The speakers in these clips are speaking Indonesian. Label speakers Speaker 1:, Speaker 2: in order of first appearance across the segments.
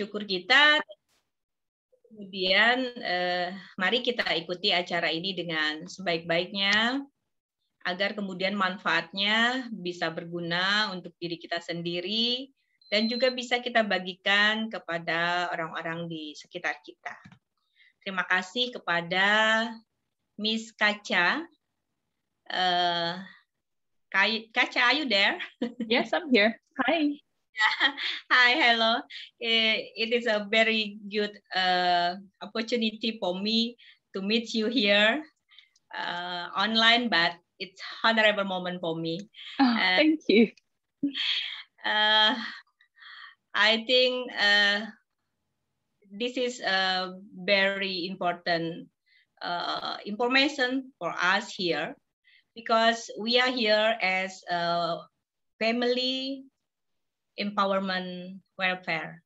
Speaker 1: syukur kita. Kemudian eh, mari kita ikuti acara ini dengan sebaik-baiknya agar kemudian manfaatnya bisa berguna untuk diri kita sendiri dan juga bisa kita bagikan kepada orang-orang di sekitar kita. Terima kasih kepada Miss Kaca. Uh, Kaca, are you there?
Speaker 2: Yes, I'm here. Hi.
Speaker 1: Hi, hello. Eh, it is a very good uh, opportunity for me to meet you here uh, online, but it's honorable moment for me.
Speaker 2: Oh, uh, thank you.
Speaker 1: Uh, I think uh, this is a very important uh, information for us here because we are here as a family empowerment welfare.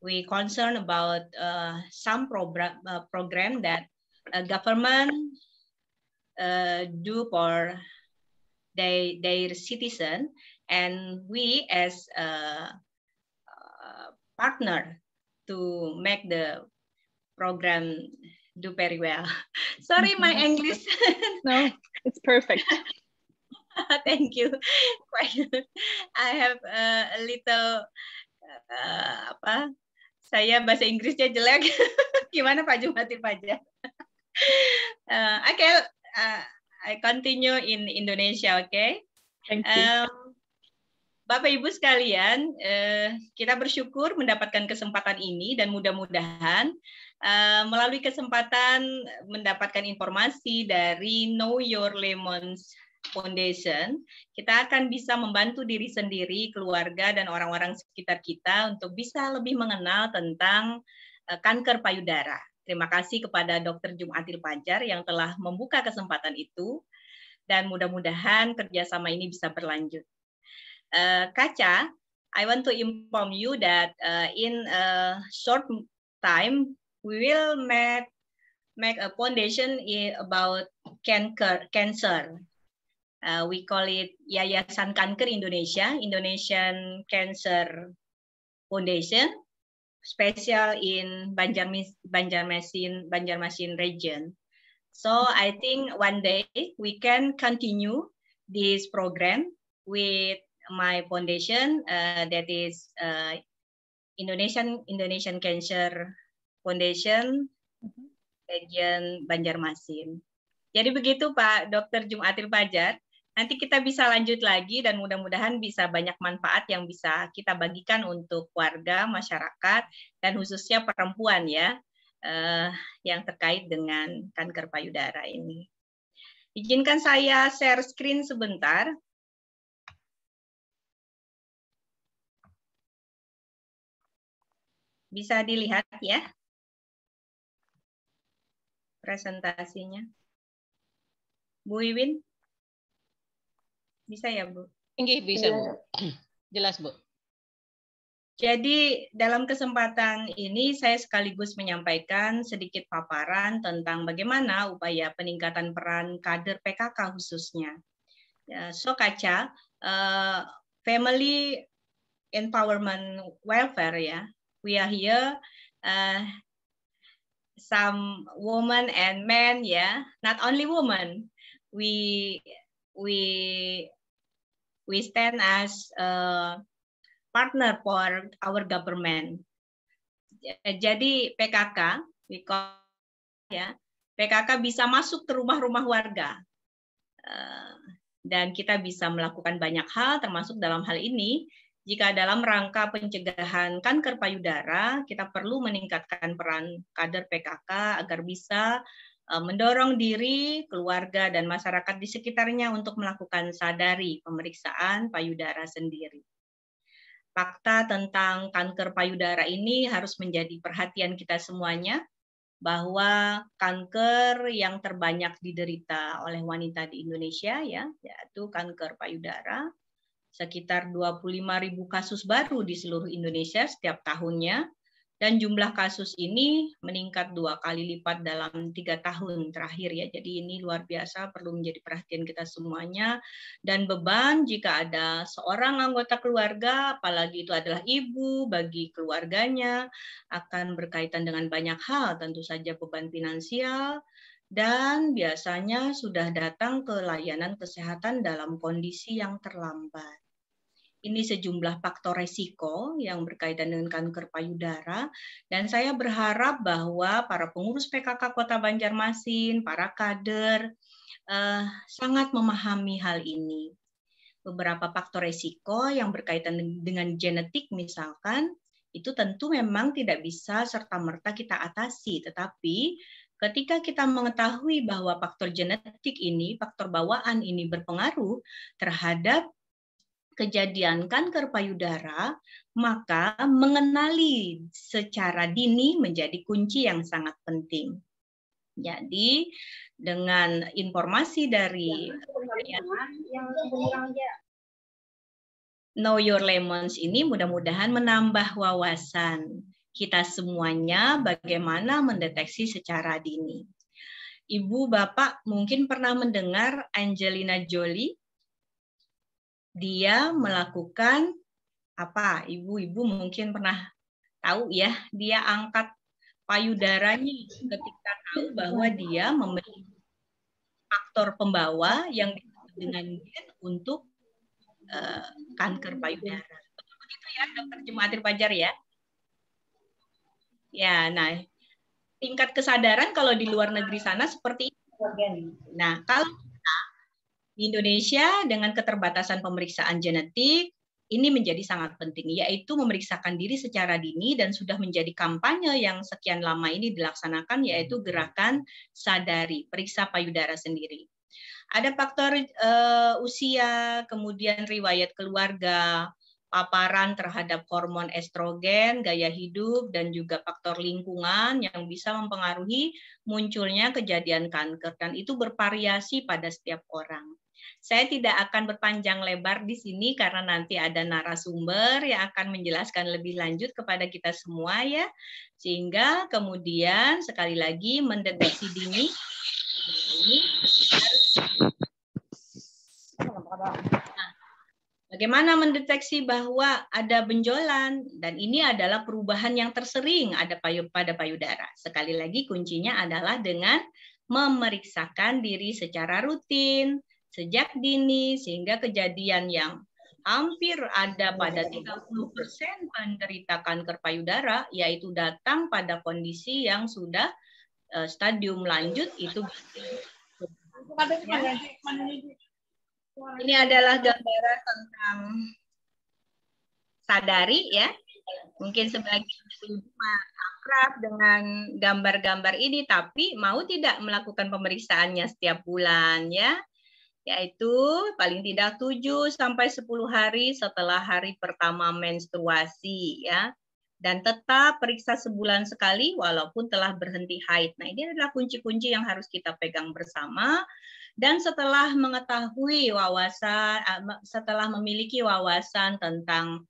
Speaker 1: We concern about uh, some program, uh, program that uh, government uh, do for they, their citizen, and we as a, a partner to make the program do very well. Sorry, my mm-hmm. English.
Speaker 2: no, it's perfect.
Speaker 1: Thank you. I have uh, a little uh, apa? Saya bahasa Inggrisnya jelek. Gimana Pak Jumatil Fajar? uh, okay, uh, I continue in Indonesia, okay?
Speaker 2: Thank you.
Speaker 1: Um, Bapak Ibu sekalian, uh, kita bersyukur mendapatkan kesempatan ini dan mudah-mudahan uh, melalui kesempatan mendapatkan informasi dari Know Your Lemons Foundation, kita akan bisa membantu diri sendiri, keluarga, dan orang-orang sekitar kita untuk bisa lebih mengenal tentang uh, kanker payudara. Terima kasih kepada Dr. Jumatil Pajar yang telah membuka kesempatan itu, dan mudah-mudahan kerjasama ini bisa berlanjut. Uh, Kaca, I want to inform you that uh, in a short time, we will make make a foundation about cancer. Cancer. Uh, we call it Yayasan Kanker Indonesia, Indonesian Cancer Foundation, special in Banjarmasin, Banjarmasin, Banjarmasin region. So I think one day we can continue this program with my foundation uh, that is uh, Indonesian Indonesian Cancer Foundation region Banjarmasin. Jadi begitu Pak Dr. Jumatil Pajar. Nanti kita bisa lanjut lagi dan mudah-mudahan bisa banyak manfaat yang bisa kita bagikan untuk warga, masyarakat, dan khususnya perempuan ya, eh, yang terkait dengan kanker payudara ini. Izinkan saya share screen sebentar. Bisa dilihat ya presentasinya. Bu Iwin? Bisa ya, Bu?
Speaker 3: Enggak bisa, Bu. Iya. Jelas, Bu.
Speaker 1: Jadi dalam kesempatan ini saya sekaligus menyampaikan sedikit paparan tentang bagaimana upaya peningkatan peran kader PKK khususnya. Ya, so kaca uh, family empowerment welfare ya. We are here uh, some women and men ya, not only women. We we we stand as a partner for our government. Jadi PKK, ya, PKK bisa masuk ke rumah-rumah warga eh, dan kita bisa melakukan banyak hal, termasuk dalam hal ini jika dalam rangka pencegahan kanker payudara, kita perlu meningkatkan peran kader PKK agar bisa mendorong diri, keluarga, dan masyarakat di sekitarnya untuk melakukan sadari pemeriksaan payudara sendiri. Fakta tentang kanker payudara ini harus menjadi perhatian kita semuanya, bahwa kanker yang terbanyak diderita oleh wanita di Indonesia ya yaitu kanker payudara sekitar 25.000 kasus baru di seluruh Indonesia setiap tahunnya dan jumlah kasus ini meningkat dua kali lipat dalam tiga tahun terakhir ya. Jadi ini luar biasa perlu menjadi perhatian kita semuanya dan beban jika ada seorang anggota keluarga, apalagi itu adalah ibu bagi keluarganya akan berkaitan dengan banyak hal, tentu saja beban finansial dan biasanya sudah datang ke layanan kesehatan dalam kondisi yang terlambat. Ini sejumlah faktor resiko yang berkaitan dengan kanker payudara dan saya berharap bahwa para pengurus PKK Kota Banjarmasin, para kader eh, sangat memahami hal ini. Beberapa faktor resiko yang berkaitan dengan genetik misalkan itu tentu memang tidak bisa serta-merta kita atasi, tetapi ketika kita mengetahui bahwa faktor genetik ini, faktor bawaan ini berpengaruh terhadap kejadian kanker payudara, maka mengenali secara dini menjadi kunci yang sangat penting. Jadi dengan informasi dari Know Your Lemons ini mudah-mudahan menambah wawasan kita semuanya bagaimana mendeteksi secara dini. Ibu, Bapak mungkin pernah mendengar Angelina Jolie dia melakukan apa? Ibu-ibu mungkin pernah tahu ya, dia angkat payudaranya ketika tahu bahwa dia memiliki faktor pembawa yang dengan gen untuk uh, kanker payudara. Begitu ya, Dokter Jumatir Pajar ya? Ya, nah tingkat kesadaran kalau di luar negeri sana seperti itu. Nah, kalau di Indonesia dengan keterbatasan pemeriksaan genetik ini menjadi sangat penting, yaitu memeriksakan diri secara dini dan sudah menjadi kampanye yang sekian lama ini dilaksanakan, yaitu gerakan sadari, periksa payudara sendiri. Ada faktor uh, usia, kemudian riwayat keluarga, paparan terhadap hormon estrogen, gaya hidup, dan juga faktor lingkungan yang bisa mempengaruhi munculnya kejadian kanker. Dan itu bervariasi pada setiap orang. Saya tidak akan berpanjang lebar di sini karena nanti ada narasumber yang akan menjelaskan lebih lanjut kepada kita semua ya. Sehingga kemudian sekali lagi mendeteksi dini ini nah, Bagaimana mendeteksi bahwa ada benjolan dan ini adalah perubahan yang tersering ada pada payudara. Sekali lagi kuncinya adalah dengan memeriksakan diri secara rutin, sejak dini sehingga kejadian yang hampir ada pada 30% penderita kanker payudara yaitu datang pada kondisi yang sudah uh, stadium lanjut itu ya. ini adalah gambaran tentang sadari ya mungkin sebagian akrab dengan gambar-gambar ini tapi mau tidak melakukan pemeriksaannya setiap bulan ya yaitu paling tidak 7 sampai 10 hari setelah hari pertama menstruasi ya. Dan tetap periksa sebulan sekali walaupun telah berhenti haid. Nah, ini adalah kunci-kunci yang harus kita pegang bersama. Dan setelah mengetahui wawasan setelah memiliki wawasan tentang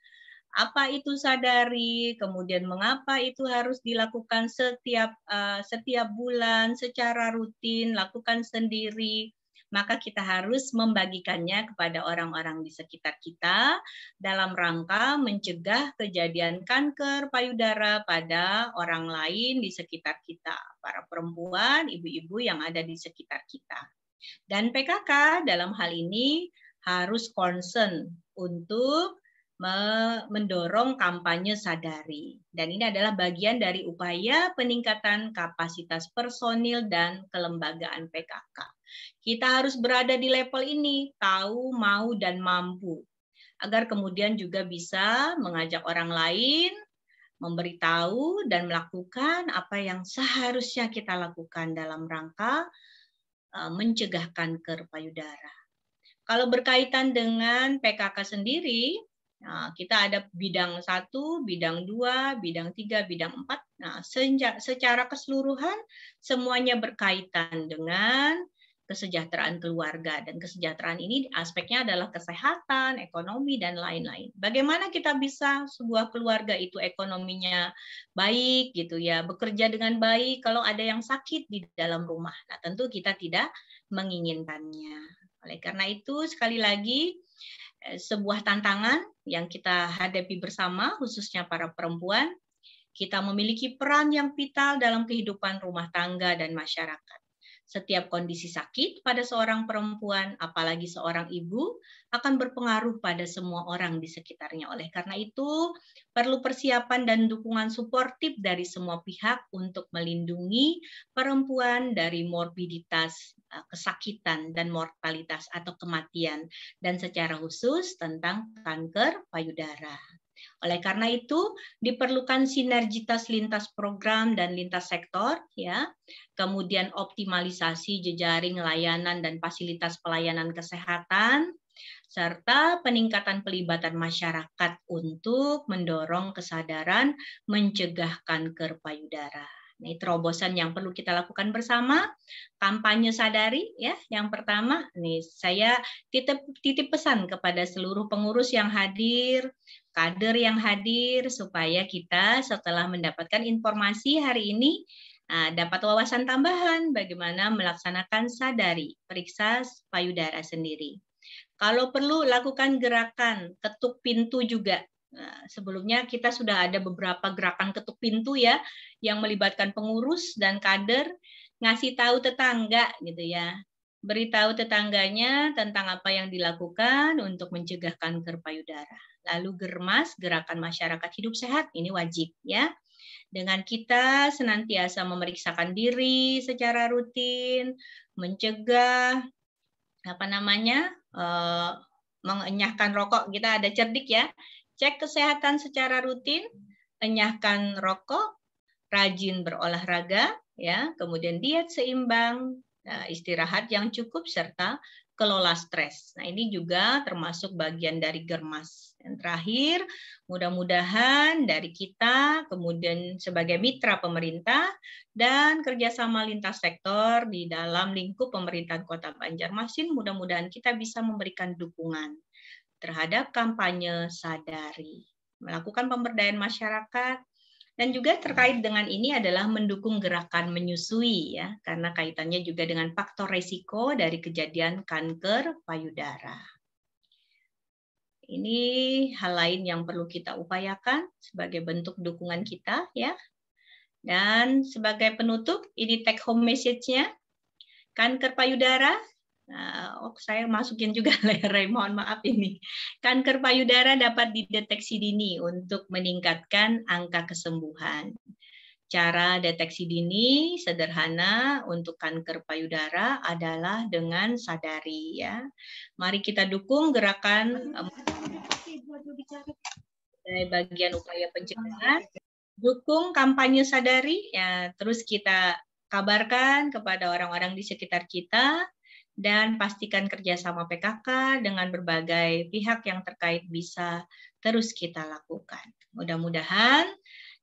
Speaker 1: apa itu sadari, kemudian mengapa itu harus dilakukan setiap uh, setiap bulan secara rutin, lakukan sendiri maka kita harus membagikannya kepada orang-orang di sekitar kita dalam rangka mencegah kejadian kanker payudara pada orang lain di sekitar kita, para perempuan, ibu-ibu yang ada di sekitar kita. Dan PKK dalam hal ini harus concern untuk mendorong kampanye sadari. Dan ini adalah bagian dari upaya peningkatan kapasitas personil dan kelembagaan PKK. Kita harus berada di level ini, tahu, mau, dan mampu. Agar kemudian juga bisa mengajak orang lain, memberitahu, dan melakukan apa yang seharusnya kita lakukan dalam rangka eh, mencegah kanker payudara. Kalau berkaitan dengan PKK sendiri, Nah, kita ada bidang satu, bidang dua, bidang tiga, bidang empat. Nah, secara keseluruhan semuanya berkaitan dengan kesejahteraan keluarga dan kesejahteraan ini aspeknya adalah kesehatan, ekonomi dan lain-lain. Bagaimana kita bisa sebuah keluarga itu ekonominya baik gitu ya, bekerja dengan baik kalau ada yang sakit di dalam rumah. Nah, tentu kita tidak menginginkannya. Oleh karena itu sekali lagi eh, sebuah tantangan yang kita hadapi bersama khususnya para perempuan kita memiliki peran yang vital dalam kehidupan rumah tangga dan masyarakat. Setiap kondisi sakit pada seorang perempuan, apalagi seorang ibu, akan berpengaruh pada semua orang di sekitarnya. Oleh karena itu, perlu persiapan dan dukungan suportif dari semua pihak untuk melindungi perempuan dari morbiditas, eh, kesakitan, dan mortalitas atau kematian, dan secara khusus tentang kanker payudara. Oleh karena itu, diperlukan sinergitas lintas program dan lintas sektor, ya. Kemudian optimalisasi jejaring layanan dan fasilitas pelayanan kesehatan, serta peningkatan pelibatan masyarakat untuk mendorong kesadaran mencegah kanker payudara. Ini terobosan yang perlu kita lakukan bersama. Kampanye sadari ya. Yang pertama, nih saya titip titip pesan kepada seluruh pengurus yang hadir, kader yang hadir supaya kita setelah mendapatkan informasi hari ini ah, dapat wawasan tambahan bagaimana melaksanakan sadari periksa payudara sendiri. Kalau perlu lakukan gerakan ketuk pintu juga Nah, sebelumnya kita sudah ada beberapa gerakan ketuk pintu ya yang melibatkan pengurus dan kader ngasih tahu tetangga gitu ya. Beritahu tetangganya tentang apa yang dilakukan untuk mencegah kanker payudara. Lalu germas, gerakan masyarakat hidup sehat, ini wajib ya. Dengan kita senantiasa memeriksakan diri secara rutin, mencegah apa namanya uh, mengenyahkan rokok. Kita ada cerdik ya. Cek kesehatan secara rutin, enyahkan rokok, rajin berolahraga, ya, kemudian diet seimbang, nah, istirahat yang cukup serta kelola stres. Nah, ini juga termasuk bagian dari germas. Dan terakhir, mudah-mudahan dari kita, kemudian sebagai mitra pemerintah, dan kerjasama lintas sektor di dalam lingkup pemerintahan Kota Banjarmasin, mudah-mudahan kita bisa memberikan dukungan terhadap kampanye sadari, melakukan pemberdayaan masyarakat, dan juga terkait dengan ini adalah mendukung gerakan menyusui ya, karena kaitannya juga dengan faktor resiko dari kejadian kanker payudara. Ini hal lain yang perlu kita upayakan sebagai bentuk dukungan kita ya. Dan sebagai penutup, ini take home message-nya. Kanker payudara Nah, oh, saya masukin juga lerai, mohon maaf ini. Kanker payudara dapat dideteksi dini untuk meningkatkan angka kesembuhan. Cara deteksi dini sederhana untuk kanker payudara adalah dengan sadari ya. Mari kita dukung gerakan dari bagian upaya pencegahan, dukung kampanye sadari ya, terus kita kabarkan kepada orang-orang di sekitar kita dan pastikan kerjasama PKK dengan berbagai pihak yang terkait bisa terus kita lakukan. Mudah-mudahan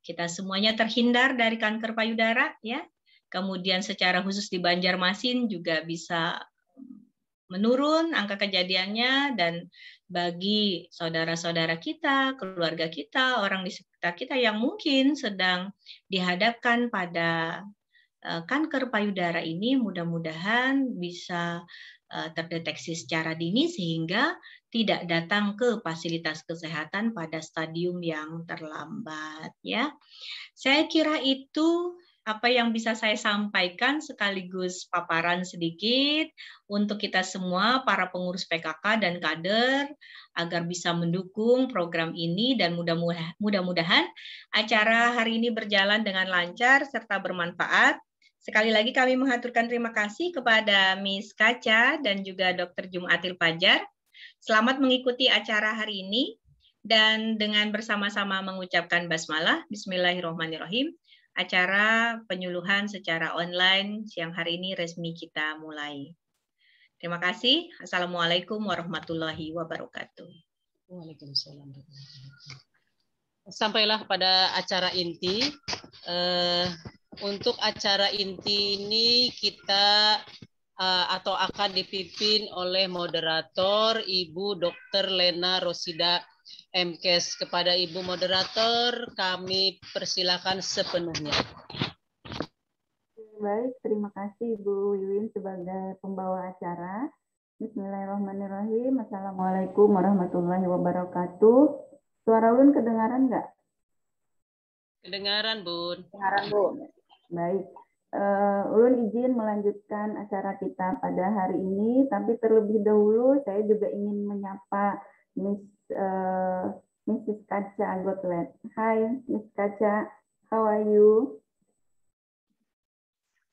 Speaker 1: kita semuanya terhindar dari kanker payudara ya. Kemudian secara khusus di Banjarmasin juga bisa menurun angka kejadiannya dan bagi saudara-saudara kita, keluarga kita, orang di sekitar kita yang mungkin sedang dihadapkan pada kanker payudara ini mudah-mudahan bisa eh, terdeteksi secara dini sehingga tidak datang ke fasilitas kesehatan pada stadium yang terlambat ya. Saya kira itu apa yang bisa saya sampaikan sekaligus paparan sedikit untuk kita semua para pengurus PKK dan kader agar bisa mendukung program ini dan mudah-mudahan acara hari ini berjalan dengan lancar serta bermanfaat Sekali lagi kami mengaturkan terima kasih kepada Miss Kaca dan juga Dr. Jumatil Pajar. Selamat mengikuti acara hari ini dan dengan bersama-sama mengucapkan basmalah Bismillahirrahmanirrahim. Acara penyuluhan secara online siang hari ini resmi kita mulai. Terima kasih. Assalamualaikum warahmatullahi wabarakatuh.
Speaker 3: Waalaikumsalam. Sampailah pada acara inti. Eh, untuk acara inti ini kita uh, atau akan dipimpin oleh moderator Ibu Dr. Lena Rosida MKes. Kepada Ibu moderator, kami persilakan sepenuhnya.
Speaker 4: Baik, terima kasih Ibu Wiwin sebagai pembawa acara. Bismillahirrahmanirrahim. Assalamualaikum warahmatullahi wabarakatuh. Suara ulun kedengaran nggak?
Speaker 3: Kedengaran, Bun.
Speaker 4: Kedengaran, Bun. Baik. Uh, ulun izin melanjutkan acara kita pada hari ini, tapi terlebih dahulu saya juga ingin menyapa Miss uh, Mrs. Kaca Gotlet. Hai, Miss Kaca, how are you?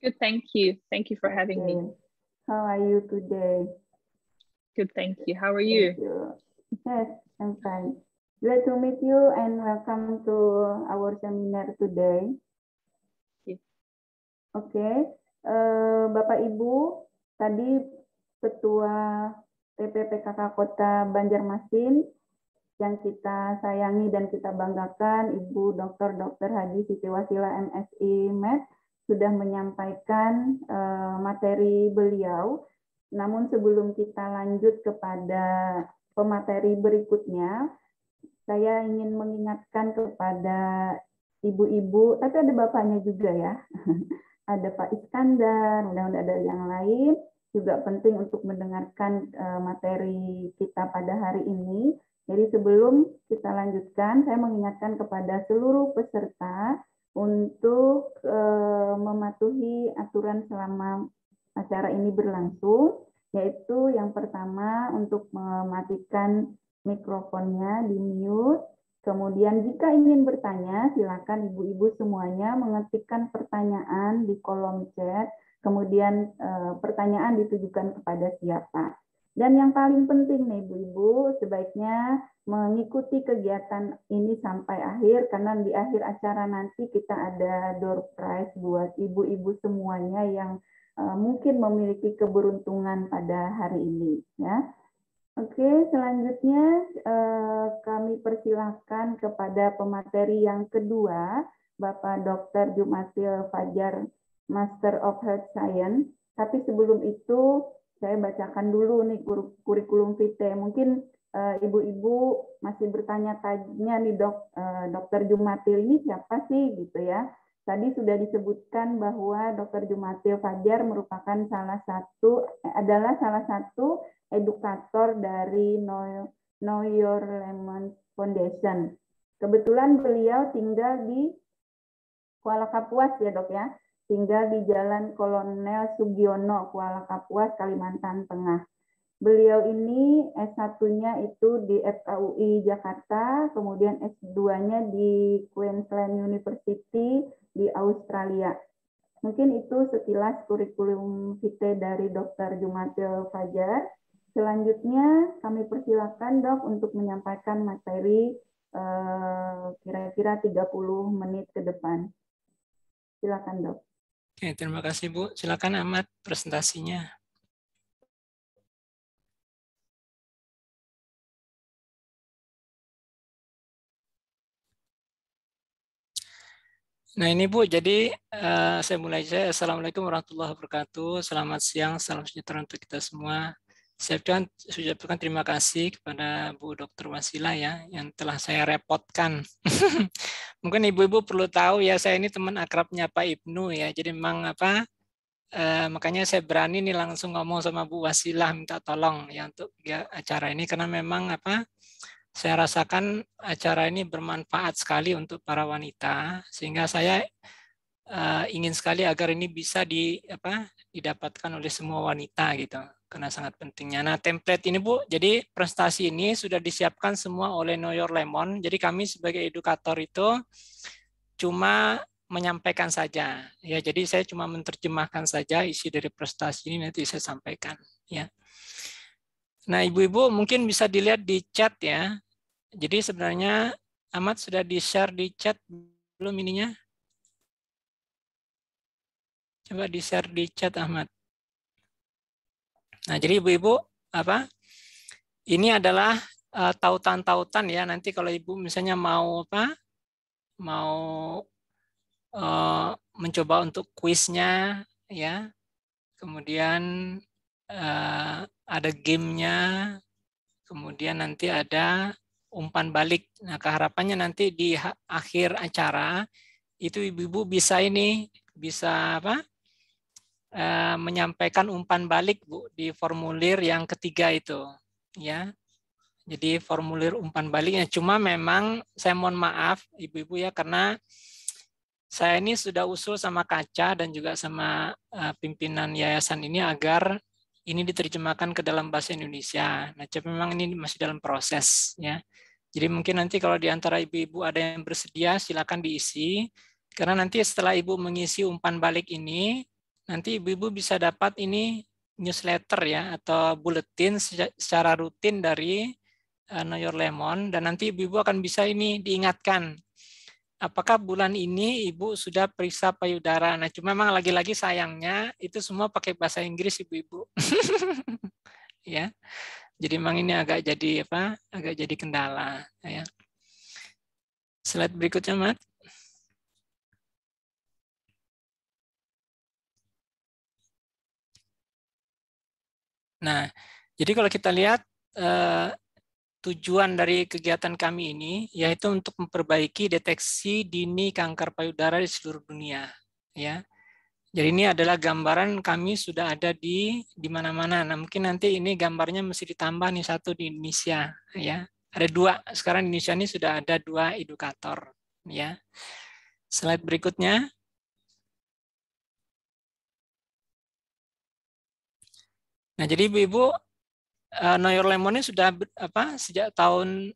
Speaker 2: Good, thank you. Thank you for having okay. me.
Speaker 4: How are you today?
Speaker 2: Good, thank you. How are you?
Speaker 4: you? Yes, I'm fine. Glad to meet you and welcome to our seminar today. Oke, okay. uh, Bapak Ibu, tadi Ketua TPPKK Kota Banjarmasin yang kita sayangi dan kita banggakan, Ibu Dr. Dr. Hadi Siti Wasila MSI Med sudah menyampaikan uh, materi beliau. Namun sebelum kita lanjut kepada pemateri berikutnya, saya ingin mengingatkan kepada ibu-ibu, tapi ada bapaknya juga ya. ada Pak Iskandar, mudah-mudahan ada yang lain. Juga penting untuk mendengarkan uh, materi kita pada hari ini. Jadi sebelum kita lanjutkan, saya mengingatkan kepada seluruh peserta untuk uh, mematuhi aturan selama acara ini berlangsung, yaitu yang pertama untuk mematikan mikrofonnya di mute, Kemudian jika ingin bertanya, silakan ibu-ibu semuanya mengetikkan pertanyaan di kolom chat, kemudian e, pertanyaan ditujukan kepada siapa. Dan yang paling penting nih ibu-ibu, sebaiknya mengikuti kegiatan ini sampai akhir, karena di akhir acara nanti kita ada door prize buat ibu-ibu semuanya yang e, mungkin memiliki keberuntungan pada hari ini. ya. Oke, selanjutnya eh, kami persilahkan kepada pemateri yang kedua, Bapak Dr. Jumatil Fajar, Master of Health Science. Tapi sebelum itu, saya bacakan dulu nih kurikulum vitae. Mungkin eh, ibu-ibu masih bertanya-tanya nih dok, eh, Dr. Jumatil ini siapa sih gitu ya? Tadi sudah disebutkan bahwa Dr. Jumatil Fajar merupakan salah satu adalah salah satu edukator dari Know, Your Lemon Foundation. Kebetulan beliau tinggal di Kuala Kapuas ya dok ya, tinggal di Jalan Kolonel Sugiono, Kuala Kapuas, Kalimantan Tengah. Beliau ini S1-nya itu di FKUI Jakarta, kemudian S2-nya di Queensland University di Australia. Mungkin itu sekilas kurikulum vitae dari Dr. Jumatil Fajar. Selanjutnya kami persilakan dok untuk menyampaikan materi eh, kira-kira 30 menit ke depan. Silakan dok.
Speaker 5: Oke, terima kasih Bu. Silakan Ahmad presentasinya. Nah ini Bu, jadi uh, saya mulai saja. Assalamualaikum warahmatullahi wabarakatuh. Selamat siang, salam sejahtera untuk kita semua. Saya ucapkan terima kasih kepada Bu Dr. Wasila ya yang telah saya repotkan. Mungkin ibu-ibu perlu tahu ya saya ini teman akrabnya Pak Ibnu ya. Jadi memang apa eh, makanya saya berani nih langsung ngomong sama Bu Wasila minta tolong ya untuk ya, acara ini karena memang apa saya rasakan acara ini bermanfaat sekali untuk para wanita sehingga saya uh, ingin sekali agar ini bisa di apa didapatkan oleh semua wanita gitu karena sangat pentingnya. Nah, template ini Bu, jadi prestasi ini sudah disiapkan semua oleh Know Your Lemon. Jadi kami sebagai edukator itu cuma menyampaikan saja. Ya, jadi saya cuma menerjemahkan saja isi dari prestasi ini nanti saya sampaikan, ya. Nah, Ibu-ibu mungkin bisa dilihat di chat ya. Jadi sebenarnya Ahmad sudah di-share di chat belum ininya? Coba di-share di chat Ahmad. Nah, jadi ibu-ibu apa? Ini adalah uh, tautan-tautan ya. Nanti kalau ibu misalnya mau apa? Mau uh, mencoba untuk kuisnya ya. kemudian uh, ada gamenya, kemudian nanti ada umpan balik. Nah, keharapannya nanti di akhir acara itu ibu-ibu bisa ini bisa apa? Uh, menyampaikan umpan balik Bu di formulir yang ketiga itu, ya. Jadi formulir umpan baliknya cuma memang saya mohon maaf ibu-ibu ya karena saya ini sudah usul sama Kaca dan juga sama uh, pimpinan yayasan ini agar ini diterjemahkan ke dalam bahasa Indonesia. Nah, memang ini masih dalam proses ya. Jadi mungkin nanti kalau di antara ibu-ibu ada yang bersedia silakan diisi karena nanti setelah ibu mengisi umpan balik ini nanti ibu-ibu bisa dapat ini newsletter ya atau buletin secara rutin dari uh, Know Your Lemon dan nanti ibu-ibu akan bisa ini diingatkan apakah bulan ini ibu sudah periksa payudara. Nah, cuma memang lagi-lagi sayangnya itu semua pakai bahasa Inggris ibu-ibu. ya. Jadi memang ini agak jadi apa? Agak jadi kendala, ya. Slide berikutnya, Mat. Nah, jadi kalau kita lihat eh, tujuan dari kegiatan kami ini yaitu untuk memperbaiki deteksi dini kanker payudara di seluruh dunia ya. Jadi ini adalah gambaran kami sudah ada di di mana-mana. Nah, mungkin nanti ini gambarnya mesti ditambah nih satu di Indonesia ya. Ada dua. Sekarang di Indonesia ini sudah ada dua edukator ya. Slide berikutnya. Nah, jadi Ibu-ibu Know Your Lemon ini sudah apa sejak tahun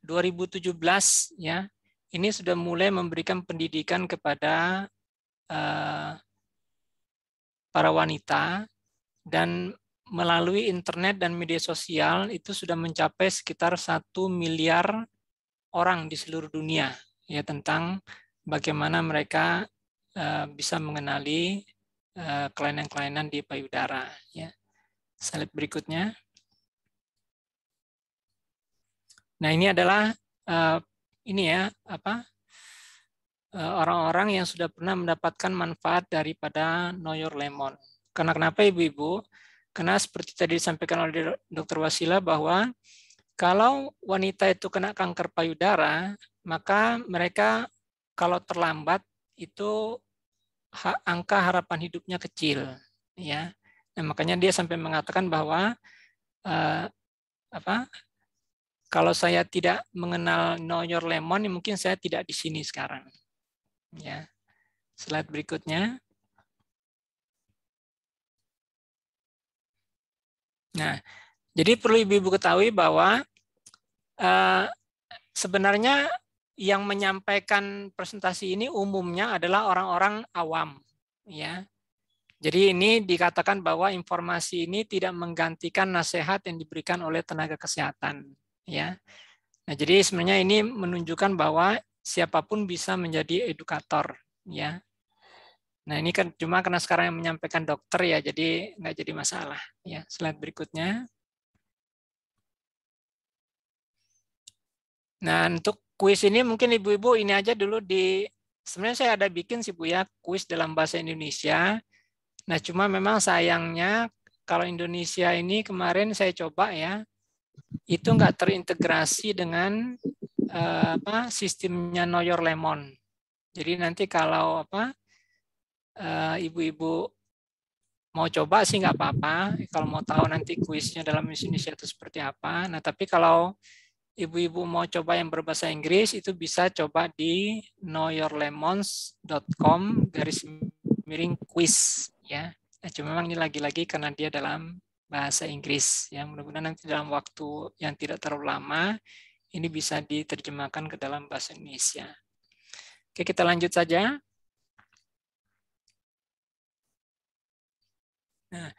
Speaker 5: 2017 ya. Ini sudah mulai memberikan pendidikan kepada uh, para wanita dan melalui internet dan media sosial itu sudah mencapai sekitar satu miliar orang di seluruh dunia ya tentang bagaimana mereka uh, bisa mengenali kelainan-kelainan di payudara ya. Slide berikutnya. Nah, ini adalah uh, ini ya, apa? Eh, orang-orang yang sudah pernah mendapatkan manfaat daripada Know Lemon. Karena kenapa Ibu-ibu? Karena seperti tadi disampaikan oleh Dr. Wasila bahwa kalau wanita itu kena kanker payudara, maka mereka kalau terlambat itu angka harapan hidupnya kecil, ya. Nah, makanya dia sampai mengatakan bahwa uh, apa kalau saya tidak mengenal Know Lemon, mungkin saya tidak di sini sekarang. Ya, slide berikutnya. Nah, jadi perlu ibu-ibu ketahui bahwa uh, sebenarnya yang menyampaikan presentasi ini umumnya adalah orang-orang awam, ya. Jadi ini dikatakan bahwa informasi ini tidak menggantikan nasihat yang diberikan oleh tenaga kesehatan ya. Nah, jadi sebenarnya ini menunjukkan bahwa siapa pun bisa menjadi edukator, ya. Nah, ini kan cuma karena sekarang yang menyampaikan dokter ya, jadi nggak jadi masalah. Ya, slide berikutnya. Nah, untuk kuis ini mungkin ibu-ibu ini aja dulu di sebenarnya saya ada bikin sih Bu ya kuis dalam bahasa Indonesia. Nah, cuma memang sayangnya kalau Indonesia ini kemarin saya coba ya itu nggak terintegrasi dengan uh, apa sistemnya Know Lemon. Jadi nanti kalau apa eh, ibu-ibu mau coba sih nggak apa-apa. Kalau mau tahu nanti kuisnya dalam Indonesia itu seperti apa. Nah tapi kalau ibu-ibu mau coba yang berbahasa Inggris itu bisa coba di knowyourlemons.com garis miring quiz ya. Nah, cuma memang ini lagi-lagi karena dia dalam bahasa Inggris. Ya, mudah-mudahan nanti dalam waktu yang tidak terlalu lama ini bisa diterjemahkan ke dalam bahasa Indonesia. Oke, kita lanjut saja. Nah,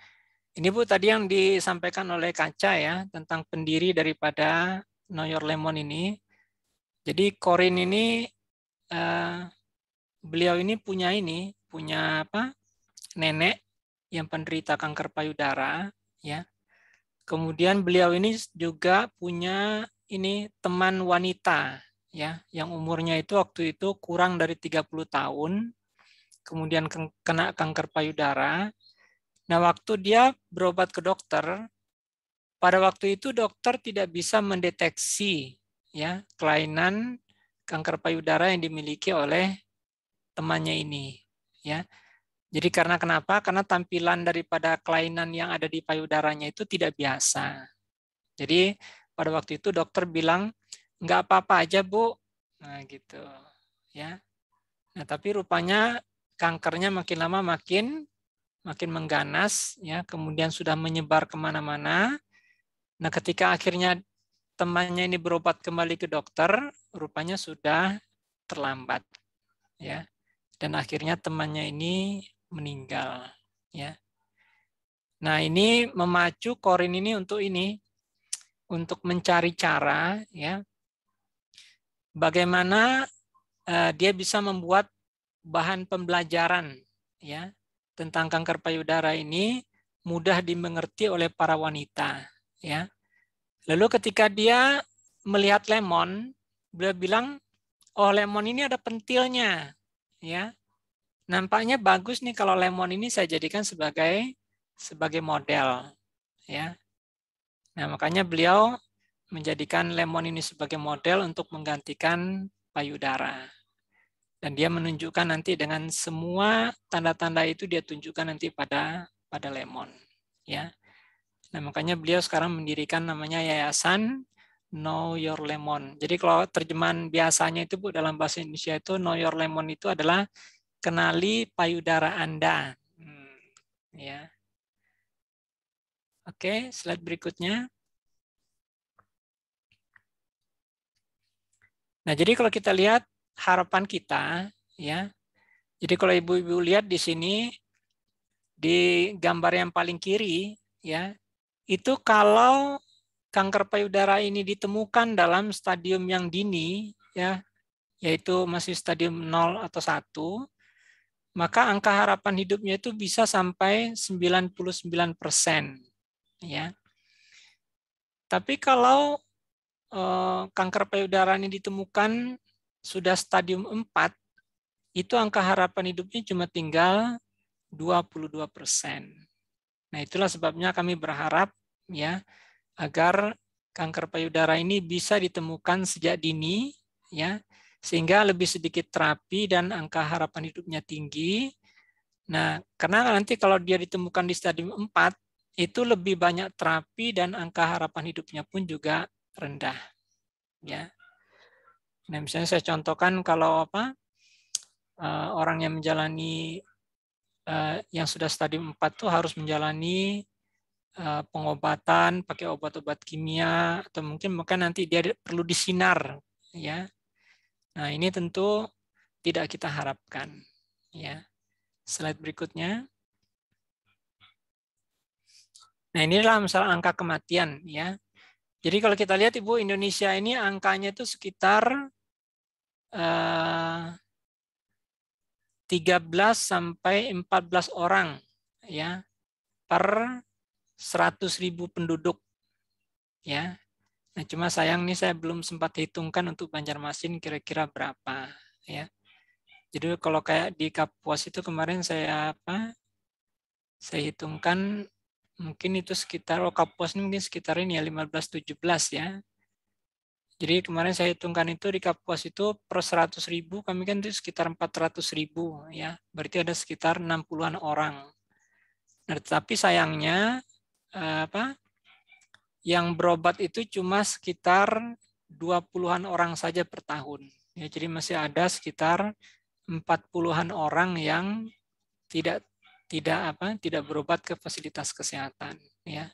Speaker 5: ini Bu tadi yang disampaikan oleh Kaca ya tentang pendiri daripada Know Your Lemon ini. Jadi Corin ini uh, beliau ini punya ini, punya apa? nenek yang penderita kanker payudara ya. Kemudian beliau ini juga punya ini teman wanita ya yang umurnya itu waktu itu kurang dari 30 tahun kemudian kena kanker payudara. Nah, waktu dia berobat ke dokter, pada waktu itu dokter tidak bisa mendeteksi ya kelainan kanker payudara yang dimiliki oleh temannya ini ya. Jadi karena kenapa? Karena tampilan daripada kelainan yang ada di payudaranya itu tidak biasa. Jadi pada waktu itu dokter bilang nggak apa-apa aja bu, nah gitu ya. Nah tapi rupanya kankernya makin lama makin makin mengganas ya, kemudian sudah menyebar ke mana-mana. Nah ketika akhirnya temannya ini berobat kembali ke dokter, rupanya sudah terlambat ya. Dan akhirnya temannya ini meninggal ya. Nah, ini memacu Korin ini untuk ini untuk mencari cara ya bagaimana uh, dia bisa membuat bahan pembelajaran ya tentang kanker payudara ini mudah dimengerti oleh para wanita ya. Lalu ketika dia melihat lemon, beliau bilang, "Oh, lemon ini ada pentilnya." Ya nampaknya bagus nih kalau lemon ini saya jadikan sebagai sebagai model ya. Nah, makanya beliau menjadikan lemon ini sebagai model untuk menggantikan payudara. Dan dia menunjukkan nanti dengan semua tanda-tanda itu dia tunjukkan nanti pada pada lemon ya. Nah, makanya beliau sekarang mendirikan namanya Yayasan Know Your Lemon. Jadi kalau terjemahan biasanya itu Bu dalam bahasa Indonesia itu Know Your Lemon itu adalah kenali payudara Anda. Hmm, ya. Oke, slide berikutnya. Nah, jadi kalau kita lihat harapan kita, ya. Jadi kalau ibu-ibu lihat di sini di gambar yang paling kiri, ya, itu kalau kanker payudara ini ditemukan dalam stadium yang dini, ya, yaitu masih stadium 0 atau 1, maka angka harapan hidupnya itu bisa sampai 99 persen. Ya. Tapi kalau eh, kanker payudara ini ditemukan sudah stadium 4, itu angka harapan hidupnya cuma tinggal 22 persen. Nah itulah sebabnya kami berharap ya agar kanker payudara ini bisa ditemukan sejak dini ya sehingga lebih sedikit terapi dan angka harapan hidupnya tinggi. Nah, karena nanti kalau dia ditemukan di stadium 4, itu lebih banyak terapi dan angka harapan hidupnya pun juga rendah. Ya. Nah, misalnya saya contohkan kalau apa eh, orang yang menjalani eh, yang sudah stadium 4 tuh harus menjalani eh, pengobatan pakai obat-obat kimia atau mungkin mungkin nanti dia perlu disinar ya Nah, ini tentu tidak kita harapkan. Ya. Slide berikutnya. Nah, ini adalah misalnya angka kematian. ya. Jadi kalau kita lihat Ibu, Indonesia ini angkanya itu sekitar eh, 13 sampai 14 orang ya per 100 ribu penduduk ya Nah, cuma sayang nih saya belum sempat hitungkan untuk Banjarmasin kira-kira berapa ya. Jadi kalau kayak di Kapuas itu kemarin saya apa? Saya hitungkan mungkin itu sekitar oh Kapuas ini mungkin sekitar ini ya 15 17 ya. Jadi kemarin saya hitungkan itu di Kapuas itu per 100 ribu kami kan itu sekitar 400 ribu ya. Berarti ada sekitar 60-an orang. Nah, tetapi sayangnya eh, apa? yang berobat itu cuma sekitar 20-an orang saja per tahun. Ya, jadi masih ada sekitar 40-an orang yang tidak tidak apa tidak berobat ke fasilitas kesehatan ya.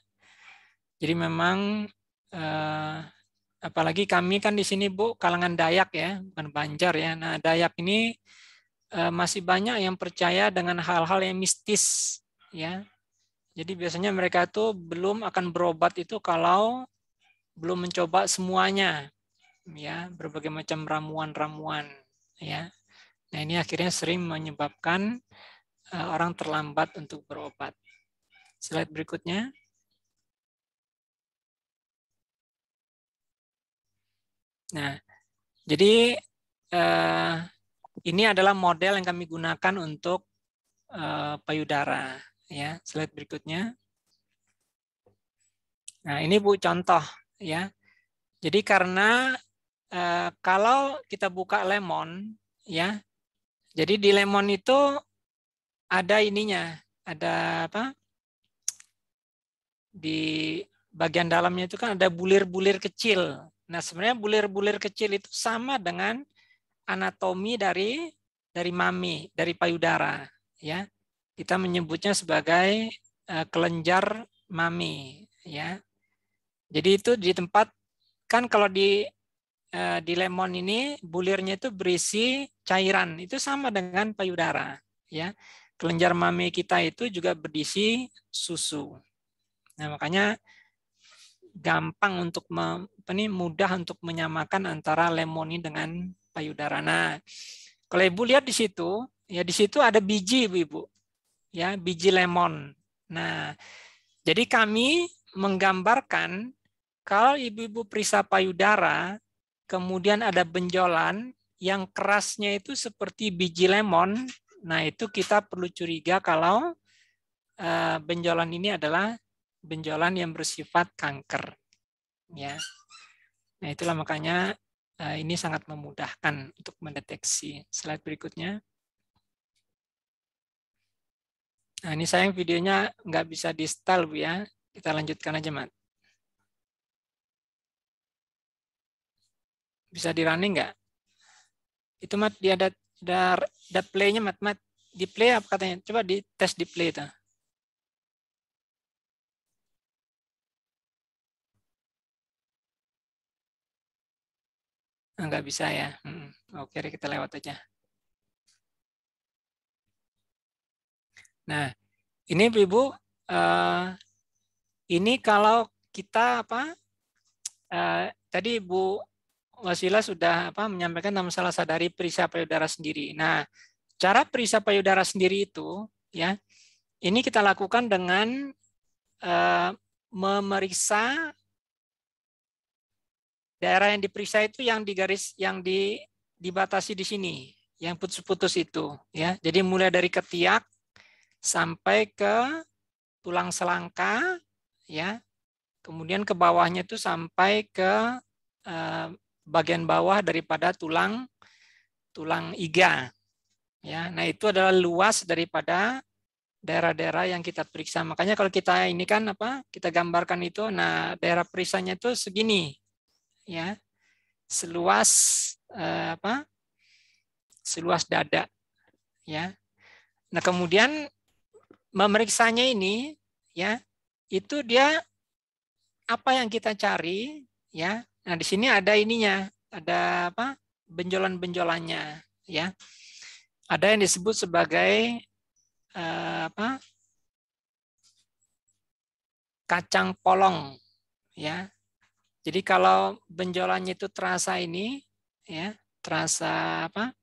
Speaker 5: Jadi memang eh, apalagi kami kan di sini Bu kalangan Dayak ya, bukan Banjar ya. Nah, Dayak ini eh, masih banyak yang percaya dengan hal-hal yang mistis ya. Jadi biasanya mereka itu belum akan berobat itu kalau belum mencoba semuanya, ya berbagai macam ramuan-ramuan, ya. Nah ini akhirnya sering menyebabkan orang terlambat untuk berobat. Slide berikutnya. Nah, jadi uh, ini adalah model yang kami gunakan untuk uh, payudara Ya, slide berikutnya. Nah, ini Bu contoh ya. Jadi karena eh, kalau kita buka lemon ya. Jadi di lemon itu ada ininya, ada apa? Di bagian dalamnya itu kan ada bulir-bulir kecil. Nah, sebenarnya bulir-bulir kecil itu sama dengan anatomi dari dari mami, dari payudara, ya. Kita menyebutnya sebagai uh, kelenjar mami, ya. Jadi itu di tempat kan kalau di uh, di lemon ini bulirnya itu berisi cairan, itu sama dengan payudara, ya. Kelenjar mami kita itu juga berisi susu. Nah, makanya gampang untuk apa nih, mudah untuk menyamakan antara lemon ini dengan payudara. Nah, kalau Ibu lihat di situ, ya di situ ada biji Ibu, Ibu. Ya, biji lemon. Nah, jadi kami menggambarkan kalau ibu-ibu perisa payudara, kemudian ada benjolan yang kerasnya itu seperti biji lemon, nah itu kita perlu curiga kalau uh, benjolan ini adalah benjolan yang bersifat kanker. Ya. Nah, itulah makanya uh, ini sangat memudahkan untuk mendeteksi. Slide berikutnya. Nah, ini sayang videonya nggak bisa di style, Bu ya. Kita lanjutkan aja, Mat. Bisa di running nggak? Itu, Mat, dia ada, ada, ada play-nya, Mat. Mat, di play apa katanya? Coba di tes di play itu. Enggak bisa ya. Oke, kita lewat aja. Nah, ini Ibu, uh, ini kalau kita apa? Uh, tadi Bu Wasila sudah apa menyampaikan tentang masalah sadari perisa payudara sendiri. Nah, cara perisa payudara sendiri itu ya, ini kita lakukan dengan uh, memeriksa daerah yang diperiksa itu yang di garis yang di dibatasi di sini, yang putus-putus itu ya. Jadi mulai dari ketiak sampai ke tulang selangka ya. Kemudian ke bawahnya itu sampai ke eh, bagian bawah daripada tulang tulang iga. Ya, nah itu adalah luas daripada daerah-daerah yang kita periksa. Makanya kalau kita ini kan apa? Kita gambarkan itu nah daerah periksanya itu segini ya seluas eh, apa seluas dada ya nah kemudian memeriksanya ini ya itu dia apa yang kita cari ya nah di sini ada ininya ada apa benjolan-benjolannya ya ada yang disebut sebagai eh, apa kacang polong ya jadi kalau benjolannya itu terasa ini, ya terasa apa?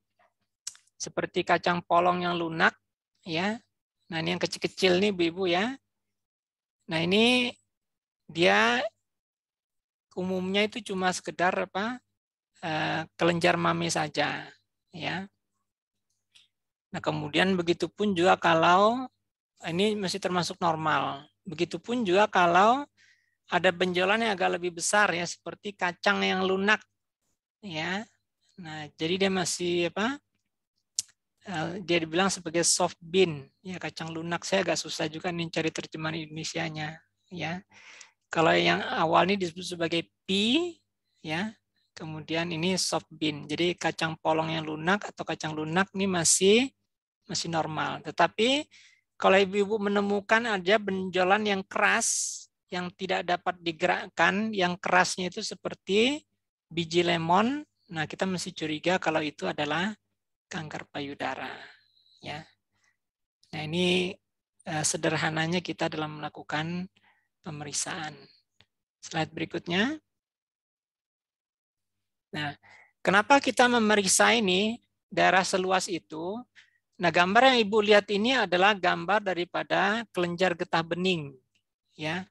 Speaker 5: Seperti kacang polong yang lunak, ya. Nah ini yang kecil-kecil nih, bu-ibu ya. Nah ini dia umumnya itu cuma sekedar apa? Eh, kelenjar mami saja, ya. Nah kemudian begitupun juga kalau ini masih termasuk normal. Begitupun juga kalau ada benjolan yang agak lebih besar ya seperti kacang yang lunak ya nah jadi dia masih apa eh, dia dibilang sebagai soft bean ya kacang lunak saya agak susah juga nih cari terjemahan Indonesia-nya ya kalau yang awal ini disebut sebagai pea ya kemudian ini soft bean jadi kacang polong yang lunak atau kacang lunak ini masih masih normal tetapi kalau ibu-ibu menemukan ada benjolan yang keras yang tidak dapat digerakkan, yang kerasnya itu seperti biji lemon. Nah, kita mesti curiga kalau itu adalah kanker payudara. Ya. Nah, ini eh, sederhananya kita dalam melakukan pemeriksaan. Slide berikutnya. Nah, kenapa kita memeriksa ini daerah seluas itu? Nah, gambar yang Ibu lihat ini adalah gambar daripada kelenjar getah bening. Ya,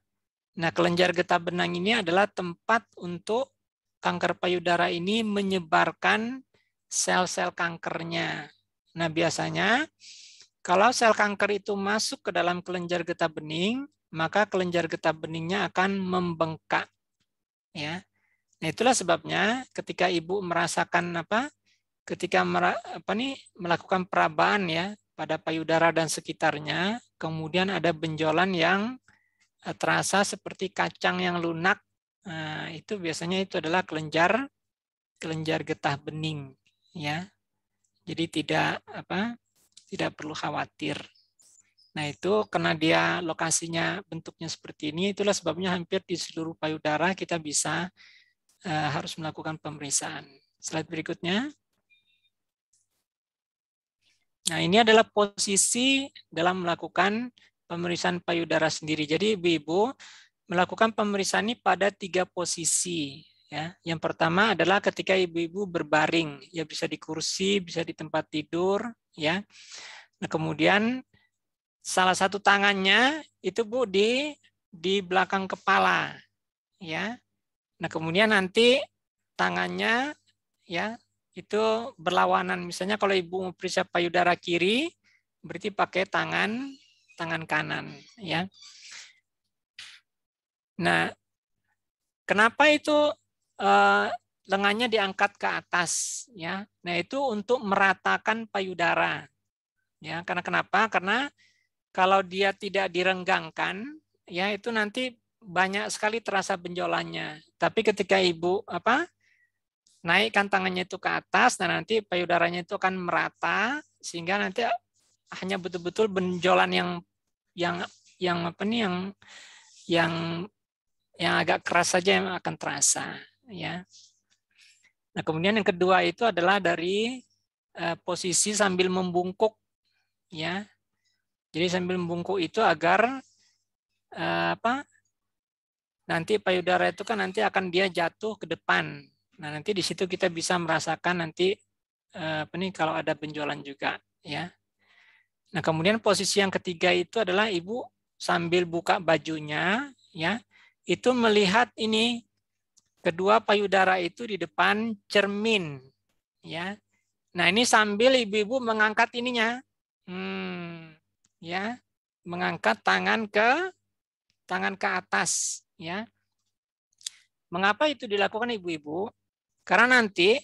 Speaker 5: Nah, kelenjar getah benang ini adalah tempat untuk kanker payudara ini menyebarkan sel-sel kankernya. Nah, biasanya kalau sel kanker itu masuk ke dalam kelenjar getah bening, maka kelenjar getah beningnya akan membengkak. Ya. Nah, itulah sebabnya ketika ibu merasakan apa? Ketika apa nih melakukan perabaan ya pada payudara dan sekitarnya, kemudian ada benjolan yang eh, terasa seperti kacang yang lunak. Nah, itu biasanya itu adalah kelenjar kelenjar getah bening ya. Jadi tidak apa? tidak perlu khawatir. Nah itu karena dia lokasinya bentuknya seperti ini, itulah sebabnya hampir di seluruh payudara kita bisa uh, harus melakukan pemeriksaan. Slide berikutnya. Nah ini adalah posisi dalam melakukan pemeriksaan payudara sendiri. Jadi ibu-ibu melakukan pemeriksaan ini pada tiga posisi. Ya, yang pertama adalah ketika ibu-ibu berbaring, ya bisa di kursi, bisa di tempat tidur, ya. Nah, kemudian salah satu tangannya itu Bu di di belakang kepala, ya. Nah, kemudian nanti tangannya ya itu berlawanan. Misalnya kalau Ibu periksa payudara kiri, berarti pakai tangan tangan kanan, ya. Nah, kenapa itu eh, lengannya diangkat ke atas ya. Nah, itu untuk meratakan payudara. Ya, karena kenapa? Karena kalau dia tidak direnggangkan ya itu nanti banyak sekali terasa benjolannya. Tapi ketika ibu apa? naikkan tangannya itu ke atas dan nanti payudaranya itu akan merata sehingga nanti hanya betul-betul benjolan yang yang yang apa nih yang yang yang agak keras saja yang akan terasa ya. Nah, kemudian yang kedua itu adalah dari uh, posisi sambil membungkuk ya. Jadi sambil membungkuk itu agar uh, apa? Nanti payudara itu kan nanti akan dia jatuh ke depan. Nah, nanti di situ kita bisa merasakan nanti uh, apa nih kalau ada benjolan juga ya. Nah, kemudian posisi yang ketiga itu adalah ibu sambil buka bajunya ya, itu melihat ini Kedua payudara itu di depan cermin, ya. Nah ini sambil ibu-ibu mengangkat ininya, hmm, ya, mengangkat tangan ke tangan ke atas, ya. Mengapa itu dilakukan ibu-ibu? Karena nanti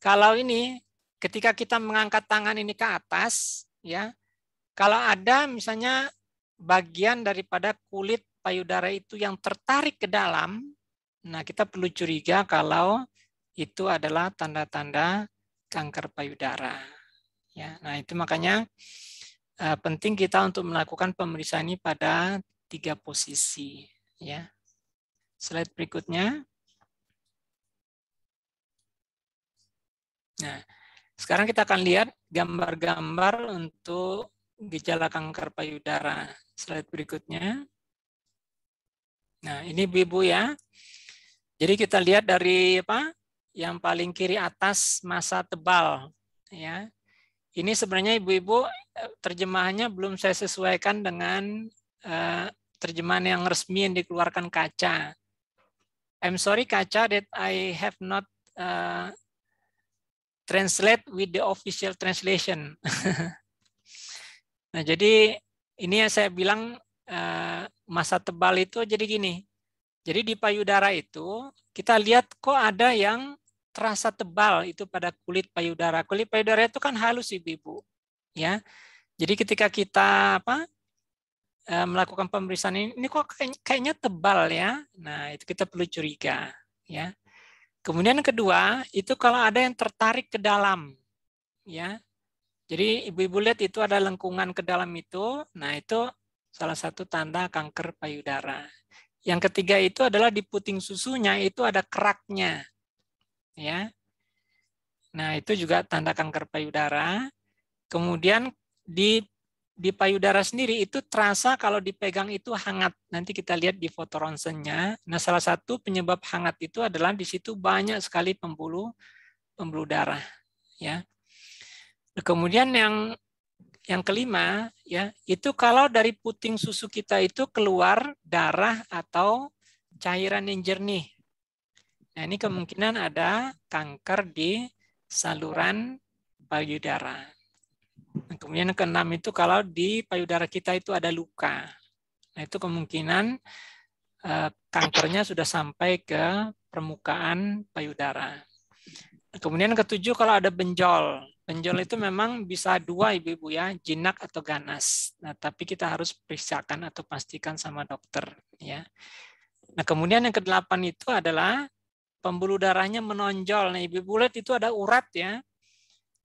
Speaker 5: kalau ini ketika kita mengangkat tangan ini ke atas, ya, kalau ada misalnya bagian daripada kulit payudara itu yang tertarik ke dalam, Nah, kita perlu curiga kalau itu adalah tanda-tanda kanker payudara. Ya, nah itu makanya uh, penting kita untuk melakukan pemeriksaan ini pada tiga posisi. Ya, slide berikutnya. Nah, sekarang kita akan lihat gambar-gambar untuk gejala kanker payudara. Slide berikutnya. Nah, ini ibu ya. Jadi kita lihat dari apa? Yang paling kiri atas masa tebal ya. Ini sebenarnya ibu-ibu eh, terjemahannya belum saya sesuaikan dengan uh, terjemahan yang resmi yang dikeluarkan kaca. I'm sorry kaca that I have not uh, translate with the official translation. nah, jadi ini yang saya bilang uh, masa tebal itu jadi gini. Jadi di payudara itu kita lihat kok ada yang terasa tebal itu pada kulit payudara. Kulit payudara itu kan halus ibu-ibu, ya. Jadi ketika kita apa e, melakukan pemeriksaan ini, ini kok kayaknya tebal ya. Nah itu kita perlu curiga, ya. Kemudian yang kedua itu kalau ada yang tertarik ke dalam, ya. Jadi ibu-ibu lihat itu ada lengkungan ke dalam itu, nah itu salah satu tanda kanker payudara. Yang ketiga itu adalah di puting susunya itu ada keraknya. Ya. Nah, itu juga tanda kanker payudara. Kemudian di di payudara sendiri itu terasa kalau dipegang itu hangat. Nanti kita lihat di foto ronsennya. Nah, salah satu penyebab hangat itu adalah di situ banyak sekali pembuluh pembuluh darah, ya. Nah, kemudian yang yang kelima, ya, itu kalau dari puting susu kita itu keluar darah atau cairan yang jernih. Nah, ini kemungkinan ada kanker di saluran payudara. Kemudian yang keenam itu kalau di payudara kita itu ada luka. Nah, itu kemungkinan eh, kankernya sudah sampai ke permukaan payudara. Kemudian ketujuh kalau ada benjol. Benjol itu memang bisa dua ibu-ibu ya, jinak atau ganas. Nah, tapi kita harus periksakan atau pastikan sama dokter ya. Nah, kemudian yang kedelapan itu adalah pembuluh darahnya menonjol. Nah, ibu-ibu lihat itu ada urat ya.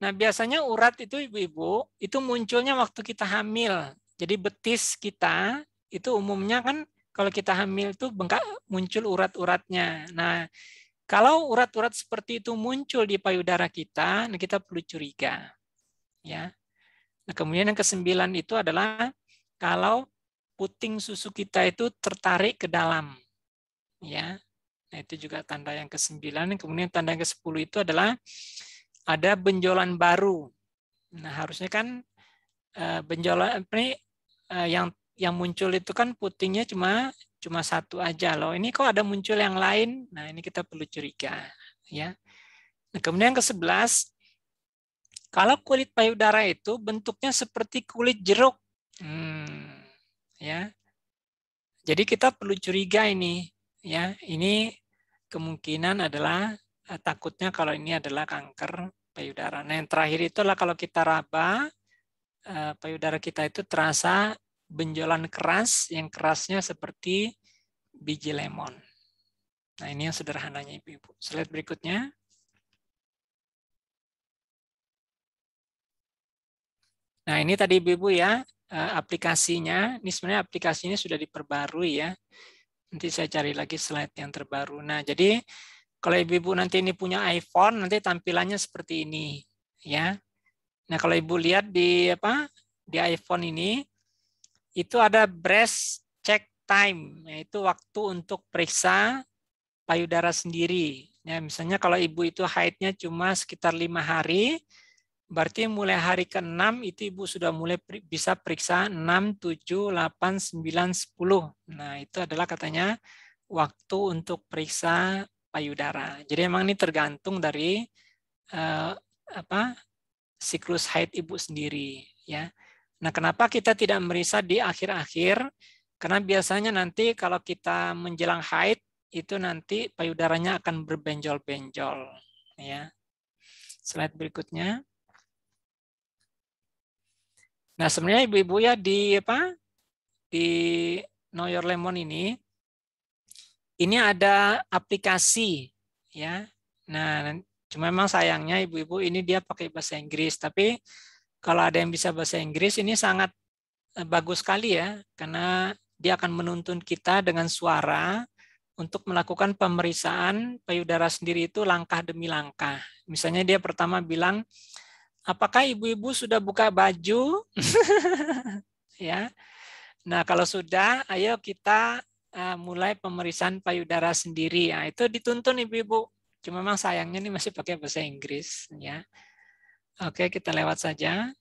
Speaker 5: Nah, biasanya urat itu ibu-ibu itu munculnya waktu kita hamil. Jadi betis kita itu umumnya kan kalau kita hamil itu bengkak muncul urat-uratnya. Nah, kalau urat-urat seperti itu muncul di payudara kita, nah kita perlu curiga. Ya. Nah, kemudian yang kesembilan itu adalah kalau puting susu kita itu tertarik ke dalam. Ya. Nah, itu juga tanda yang kesembilan. Kemudian tanda yang ke sepuluh itu adalah ada benjolan baru. Nah, harusnya kan eh, benjolan ini eh, yang yang muncul itu kan putingnya cuma cuma satu aja loh. Ini kok ada muncul yang lain? Nah, ini kita perlu curiga, ya. Nah, kemudian ke sebelas, kalau kulit payudara itu bentuknya seperti kulit jeruk. Hmm, ya. Jadi kita perlu curiga ini, ya. Ini kemungkinan adalah eh, takutnya kalau ini adalah kanker payudara. Nah, yang terakhir itu adalah kalau kita raba eh, payudara kita itu terasa benjolan keras yang kerasnya seperti biji lemon. Nah, ini yang sederhananya Ibu-ibu. Slide berikutnya. Nah, ini tadi Ibu-ibu ya, eh, aplikasinya. Ini sebenarnya aplikasinya sudah diperbarui ya. Nanti saya cari lagi slide yang terbaru. Nah, jadi kalau Ibu-ibu nanti ini punya iPhone, nanti tampilannya seperti ini ya. Nah, kalau Ibu lihat di apa? Di iPhone ini itu ada breast check time, yaitu waktu untuk periksa payudara sendiri. Ya, misalnya kalau ibu itu haidnya cuma sekitar lima hari, berarti mulai hari ke-6 itu ibu sudah mulai bisa periksa 6, 7, 8, 9, 10. Nah, itu adalah katanya waktu untuk periksa payudara. Jadi memang ini tergantung dari uh, apa siklus haid ibu sendiri ya. Nah, kenapa kita tidak merisa di akhir-akhir? Karena biasanya nanti kalau kita menjelang haid, itu nanti payudaranya akan berbenjol-benjol. Ya. Slide berikutnya. Nah, sebenarnya ibu-ibu ya di apa? Di Know Your Lemon ini, ini ada aplikasi ya. Nah, cuma memang sayangnya ibu-ibu ini dia pakai bahasa Inggris, tapi kalau ada yang bisa bahasa Inggris ini sangat eh, bagus sekali ya, karena dia akan menuntun kita dengan suara untuk melakukan pemeriksaan payudara sendiri itu langkah demi langkah. Misalnya dia pertama bilang, apakah ibu-ibu sudah buka baju? ya. Nah, kalau sudah, ayo kita eh, mulai pemeriksaan payudara sendiri. Nah, itu dituntun ibu-ibu. Cuma memang sayangnya ini masih pakai bahasa Inggris, ya. Oke, kita lewat saja.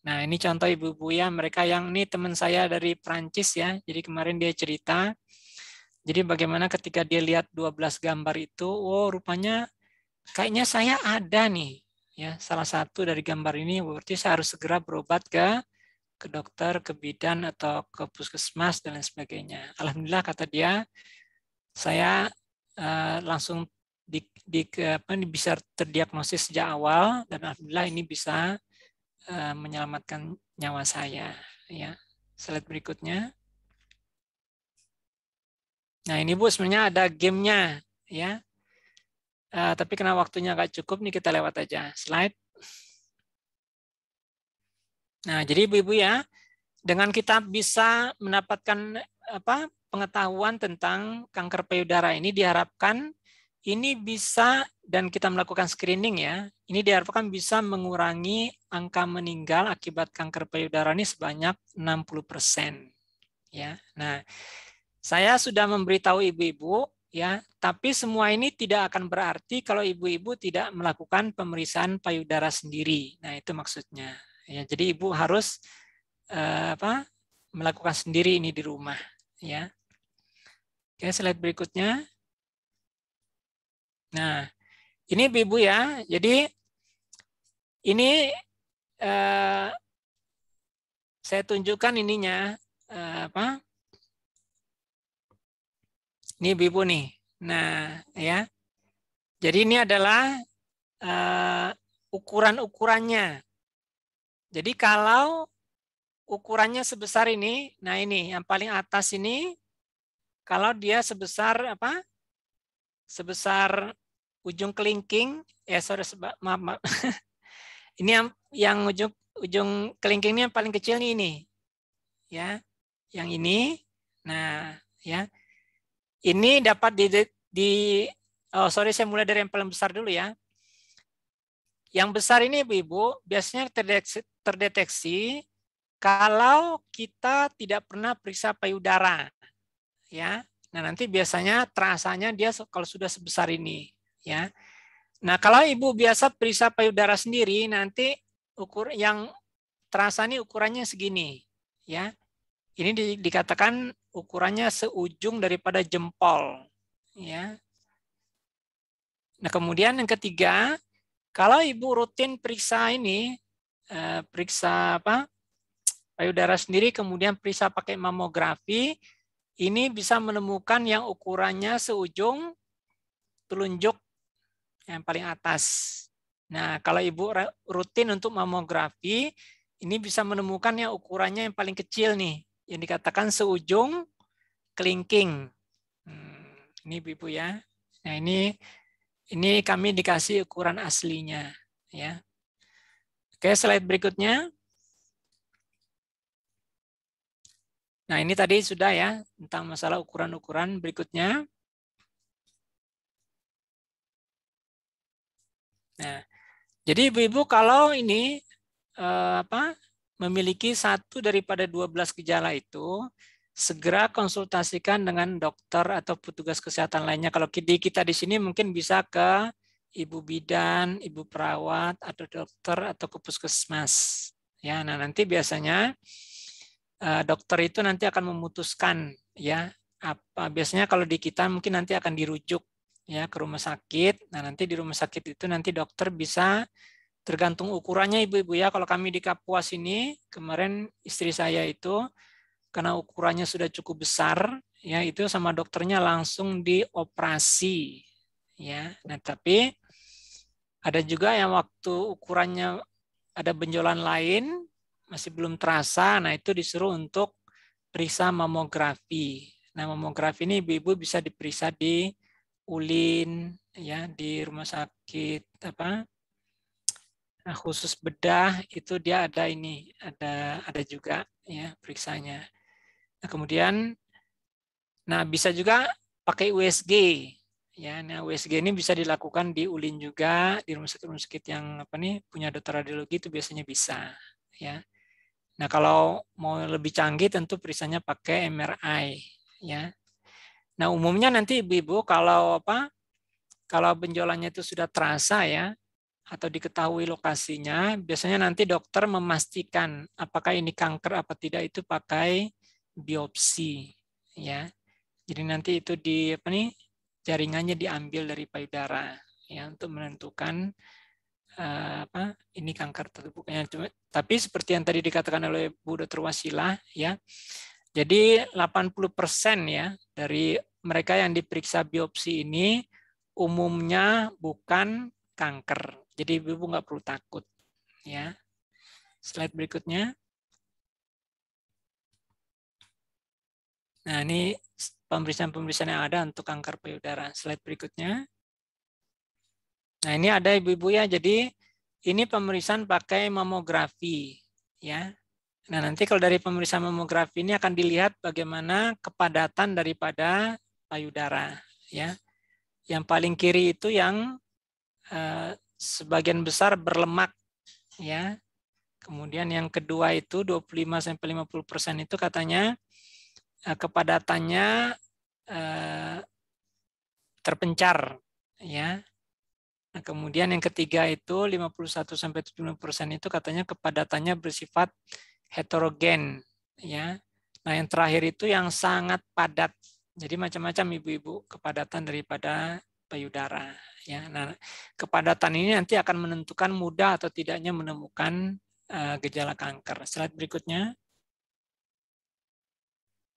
Speaker 5: Nah, ini contoh ibu-ibu ya, mereka yang ini teman saya dari Prancis ya. Jadi kemarin dia cerita. Jadi bagaimana ketika dia lihat 12 gambar itu, oh rupanya kayaknya saya ada nih. Ya, salah satu dari gambar ini berarti saya harus segera berobat ke ke dokter, ke bidan atau ke puskesmas dan lain sebagainya. Alhamdulillah kata dia, saya uh, langsung di, di apa, bisa terdiagnosis sejak awal dan alhamdulillah ini bisa uh, menyelamatkan nyawa saya ya slide berikutnya nah ini bu sebenarnya ada gamenya ya uh, tapi karena waktunya nggak cukup nih kita lewat aja slide nah jadi ibu-ibu ya dengan kita bisa mendapatkan apa pengetahuan tentang kanker payudara ini diharapkan ini bisa dan kita melakukan screening ya, ini diharapkan bisa mengurangi angka meninggal akibat kanker payudara ini sebanyak 60%. Ya. Nah, saya sudah memberitahu ibu-ibu ya, tapi semua ini tidak akan berarti kalau ibu-ibu tidak melakukan pemeriksaan payudara sendiri. Nah, itu maksudnya. Ya, jadi ibu harus eh, apa? melakukan sendiri ini di rumah ya. Oke, slide berikutnya. Nah, ini Ibu ya. Jadi ini eh, saya tunjukkan ininya eh, apa? Ini Ibu nih. Nah, ya. Jadi ini adalah uh, ukuran-ukurannya. Jadi kalau ukurannya sebesar ini, nah ini yang paling atas ini, kalau dia sebesar apa? Sebesar ujung kelingking, ya sorry, maaf, maaf. ini yang, yang ujung ujung kelingking ini yang paling kecil ini, ya, yang ini. Nah, ya, ini dapat di, di oh sorry saya mulai dari yang paling besar dulu ya. Yang besar ini Ibu-Ibu biasanya terdeteksi, terdeteksi kalau kita tidak pernah periksa payudara. Ya. Nah, nanti biasanya terasanya dia kalau sudah sebesar ini, ya. Nah, kalau Ibu biasa periksa payudara sendiri, nanti ukur yang terasa ini ukurannya segini, ya. Ini di, dikatakan ukurannya seujung daripada jempol. Ya. Nah, kemudian yang ketiga, kalau ibu rutin periksa ini, eh, periksa apa payudara sendiri, kemudian periksa pakai mamografi, ini bisa menemukan yang ukurannya seujung telunjuk yang paling atas. Nah, kalau ibu rutin untuk mamografi, ini bisa menemukan yang ukurannya yang paling kecil nih, yang dikatakan seujung kelingking. Hmm, ini Ibu ya. Nah, ini ini kami dikasih ukuran aslinya ya. Oke, slide berikutnya. Nah, ini tadi sudah ya tentang masalah ukuran-ukuran berikutnya. Nah, jadi ibu-ibu kalau ini eh, apa memiliki satu daripada 12 gejala itu, segera konsultasikan dengan dokter atau petugas kesehatan lainnya. Kalau di kita di sini mungkin bisa ke ibu bidan, ibu perawat, atau dokter atau ke puskesmas. Ya, nah nanti biasanya eh, dokter itu nanti akan memutuskan ya apa biasanya kalau di kita mungkin nanti akan dirujuk ya ke rumah sakit. Nah nanti di rumah sakit itu nanti dokter bisa tergantung ukurannya ibu-ibu ya. Kalau kami di Kapuas ini kemarin istri saya itu karena ukurannya sudah cukup besar ya itu sama dokternya langsung dioperasi ya. Nah tapi ada juga yang waktu ukurannya ada benjolan lain masih belum terasa, nah itu disuruh untuk periksa mamografi. Nah mamografi ini ibu-ibu bisa diperiksa di ulin ya di rumah sakit apa Nah, khusus bedah itu dia ada ini, ada ada juga ya periksanya. Nah, kemudian nah bisa juga pakai USG ya. Nah, USG ini bisa dilakukan di ULIN juga di rumah sakit rumah sakit yang apa nih punya dokter radiologi itu biasanya bisa ya. Nah, kalau mau lebih canggih tentu periksanya pakai MRI ya. Nah, umumnya nanti ibu-ibu kalau apa? Kalau benjolannya itu sudah terasa ya, atau diketahui lokasinya, biasanya nanti dokter memastikan apakah ini kanker apa tidak itu pakai biopsi ya. Jadi nanti itu di apa nih jaringannya diambil dari payudara ya untuk menentukan uh, apa ini kanker atau bukannya. Tapi seperti yang tadi dikatakan oleh Bu Dr. Wasilah ya. Jadi 80% ya dari mereka yang diperiksa biopsi ini umumnya bukan kanker jadi ibu nggak perlu takut. Ya. Slide berikutnya. Nah, ini pemeriksaan-pemeriksaan yang ada untuk kanker payudara. Slide berikutnya. Nah, ini ada ibu-ibu ya. Jadi ini pemeriksaan pakai mamografi, ya. Nah, nanti kalau dari pemeriksaan mamografi ini akan dilihat bagaimana kepadatan daripada payudara, ya. Yang paling kiri itu yang eh, sebagian besar berlemak ya. Kemudian yang kedua itu 25 sampai 50% persen itu katanya eh, kepadatannya eh, terpencar ya. Nah, kemudian yang ketiga itu 51 sampai 70% persen itu katanya kepadatannya bersifat heterogen ya. Nah, yang terakhir itu yang sangat padat. Jadi macam-macam ibu-ibu kepadatan daripada payudara Ya, nah kepadatan ini nanti akan menentukan mudah atau tidaknya menemukan uh, gejala kanker. Slide berikutnya.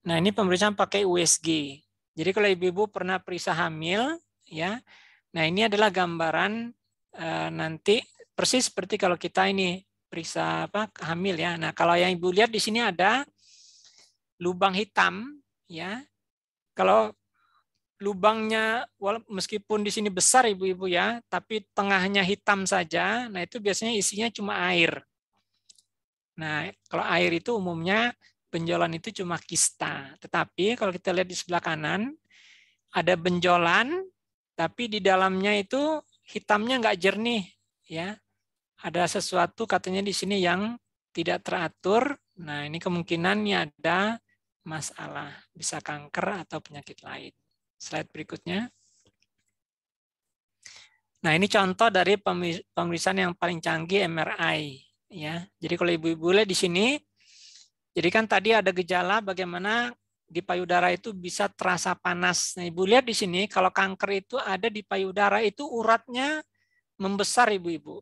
Speaker 5: Nah ini pemeriksaan pakai USG. Jadi kalau ibu-ibu pernah periksa hamil, ya, nah ini adalah gambaran uh, nanti persis seperti kalau kita ini periksa apa hamil ya. Nah kalau yang ibu lihat di sini ada lubang hitam, ya. Kalau lubangnya meskipun di sini besar ibu-ibu ya, tapi tengahnya hitam saja, nah itu biasanya isinya cuma air. Nah, kalau air itu umumnya benjolan itu cuma kista. Tetapi kalau kita lihat di sebelah kanan, ada benjolan, tapi di dalamnya itu hitamnya nggak jernih. ya Ada sesuatu katanya di sini yang tidak teratur. Nah, ini kemungkinannya ada masalah. Bisa kanker atau penyakit lain. Slide berikutnya. Nah, ini contoh dari pemeriksaan yang paling canggih MRI. Ya, jadi kalau ibu-ibu lihat di sini, jadi kan tadi ada gejala bagaimana di payudara itu bisa terasa panas. Nah, ibu lihat di sini kalau kanker itu ada di payudara itu uratnya membesar ibu-ibu.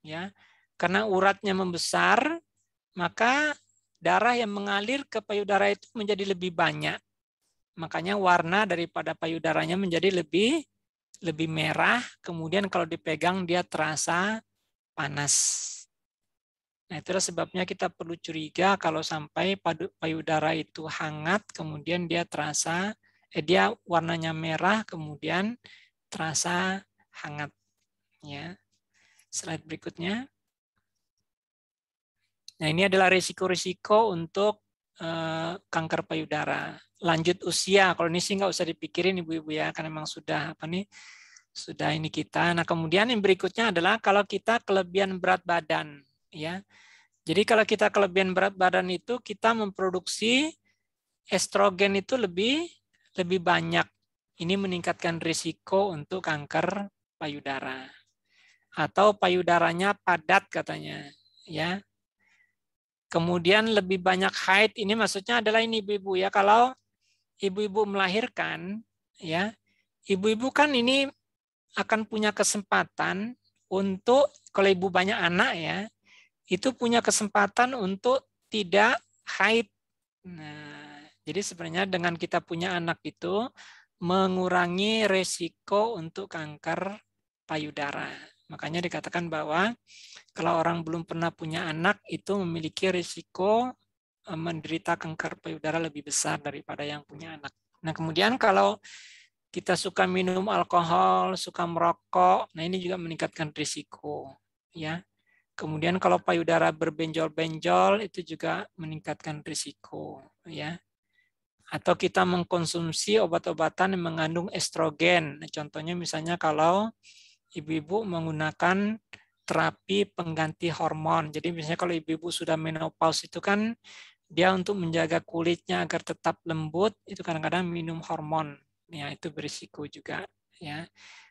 Speaker 5: Ya. Karena uratnya membesar, maka darah yang mengalir ke payudara itu menjadi lebih banyak. Makanya warna daripada payudaranya menjadi lebih lebih merah, kemudian kalau dipegang dia terasa panas. Nah, itulah sebabnya kita perlu curiga kalau sampai payudara itu hangat, kemudian dia terasa, eh, dia warnanya merah, kemudian terasa hangat. Ya. Slide berikutnya. Nah, ini adalah risiko-risiko untuk eh, kanker payudara lanjut usia. Kalau ini sih nggak usah dipikirin ibu-ibu ya, karena memang sudah apa nih sudah ini kita. Nah kemudian yang berikutnya adalah kalau kita kelebihan berat badan, ya. Jadi kalau kita kelebihan berat badan itu kita memproduksi estrogen itu lebih lebih banyak. Ini meningkatkan risiko untuk kanker payudara atau payudaranya padat katanya, ya. Kemudian lebih banyak haid ini maksudnya adalah ini ibu-ibu ya kalau ibu-ibu melahirkan, ya, ibu-ibu kan ini akan punya kesempatan untuk kalau ibu banyak anak ya, itu punya kesempatan untuk tidak haid. Nah, jadi sebenarnya dengan kita punya anak itu mengurangi resiko untuk kanker payudara. Makanya dikatakan bahwa kalau orang belum pernah punya anak itu memiliki risiko menderita kanker payudara lebih besar daripada yang punya anak. Nah, kemudian kalau kita suka minum alkohol, suka merokok, nah ini juga meningkatkan risiko, ya. Kemudian kalau payudara berbenjol-benjol itu juga meningkatkan risiko, ya. Atau kita mengkonsumsi obat-obatan yang mengandung estrogen. Nah, contohnya misalnya kalau ibu-ibu menggunakan terapi pengganti hormon. Jadi misalnya kalau ibu-ibu sudah menopause itu kan dia untuk menjaga kulitnya agar tetap lembut itu kadang-kadang minum hormon. Ya itu berisiko juga ya.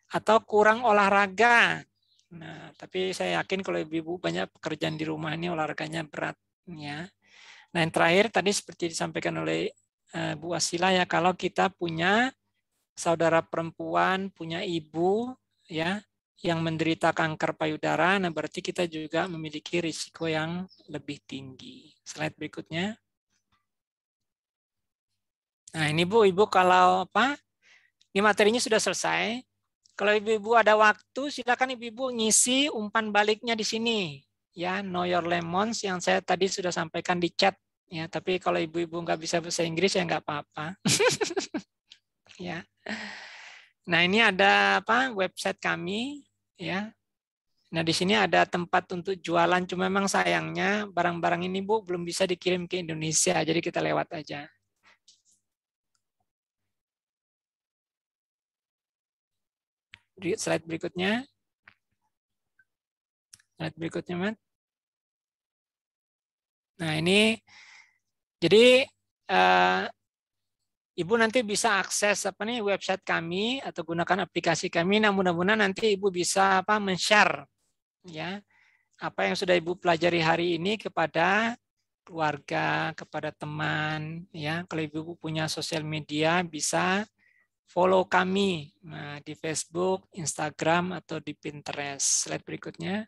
Speaker 5: Atau kurang olahraga. Nah tapi saya yakin kalau ibu-ibu banyak pekerjaan di rumah ini olahraganya berat ya. Nah yang terakhir tadi seperti disampaikan oleh uh, Bu Asila ya kalau kita punya saudara perempuan punya ibu ya yang menderita kanker payudara, nah berarti kita juga memiliki risiko yang lebih tinggi. Slide berikutnya. Nah ini Bu, Ibu kalau apa? Ini materinya sudah selesai. Kalau Ibu-Ibu ada waktu, silakan Ibu-Ibu ngisi umpan baliknya di sini. Ya, Know Your Lemons yang saya tadi sudah sampaikan di chat. Ya, tapi kalau Ibu-Ibu nggak bisa bahasa Inggris ya nggak apa-apa. ya. Nah ini ada apa website kami ya. Nah, di sini ada tempat untuk jualan, cuma memang sayangnya barang-barang ini Bu belum bisa dikirim ke Indonesia, jadi kita lewat aja. Slide berikutnya. Slide berikutnya, Mat. Nah, ini jadi uh, Ibu nanti bisa akses apa nih website kami atau gunakan aplikasi kami. Nah, mudah-mudahan nanti Ibu bisa apa men-share ya apa yang sudah Ibu pelajari hari ini kepada keluarga, kepada teman ya. Kalau Ibu punya sosial media bisa follow kami nah, di Facebook, Instagram, atau di Pinterest. Slide berikutnya.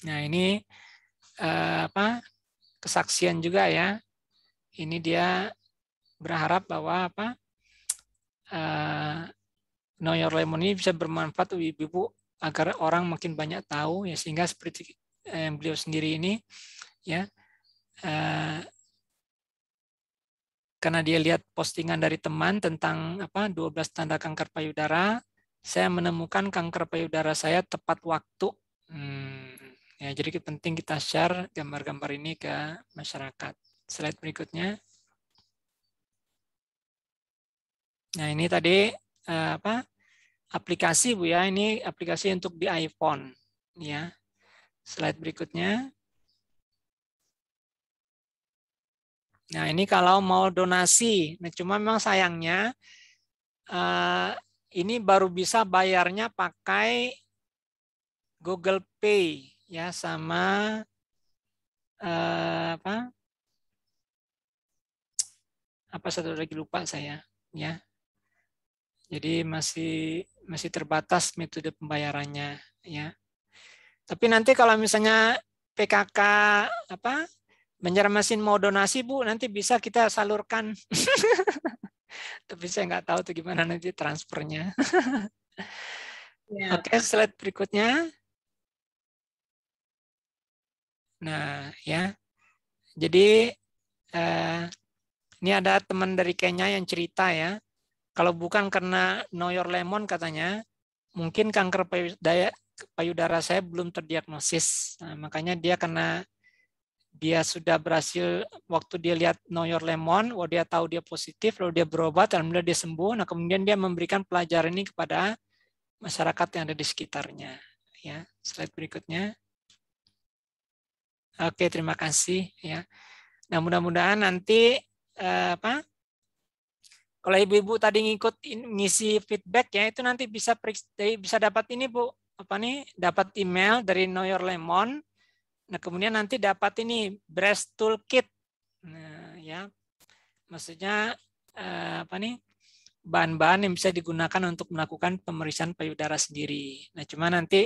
Speaker 5: Nah ini eh, apa kesaksian juga ya. Ini dia berharap bahwa apa uh, Know Your Lemon ini bisa bermanfaat ibu-ibu agar orang makin banyak tahu ya sehingga seperti yang beliau sendiri ini ya uh, karena dia lihat postingan dari teman tentang apa 12 tanda kanker payudara, saya menemukan kanker payudara saya tepat waktu. Hmm, ya, jadi penting kita share gambar-gambar ini ke masyarakat. Slide berikutnya. Nah ini tadi eh, apa aplikasi bu ya ini aplikasi untuk di iPhone ya. Slide berikutnya. Nah, ini kalau mau donasi. Nah, cuma memang sayangnya uh, ini baru bisa bayarnya pakai Google Pay ya sama uh, apa? Apa satu lagi lupa saya ya. Jadi masih masih terbatas metode pembayarannya ya. Tapi nanti kalau misalnya PKK apa Banjarmasin mau donasi Bu, nanti bisa kita salurkan. Tapi saya nggak tahu tuh gimana nanti transfernya. ya. Oke, slide berikutnya. Nah, ya. Jadi eh, ini ada teman dari Kenya yang cerita ya. Kalau bukan karena Know Your Lemon katanya, mungkin kanker payudara, payudara saya belum terdiagnosis. Nah, makanya dia karena dia sudah berhasil waktu dia lihat Know Your Lemon, waktu dia tahu dia positif, lalu dia berobat, alhamdulillah dia sembuh. Nah kemudian dia memberikan pelajaran ini kepada masyarakat yang ada di sekitarnya. Ya, slide berikutnya. Oke, terima kasih. Ya, nah mudah-mudahan nanti eh, apa? Kalau ibu-ibu tadi ngikut ngisi feedback ya, itu nanti bisa bisa dapat ini bu, apa nih? Dapat email dari Know Your Lemon Nah, kemudian nanti dapat ini breast toolkit. Nah, ya. Maksudnya eh, apa nih? bahan-bahan yang bisa digunakan untuk melakukan pemeriksaan payudara sendiri. Nah, cuma nanti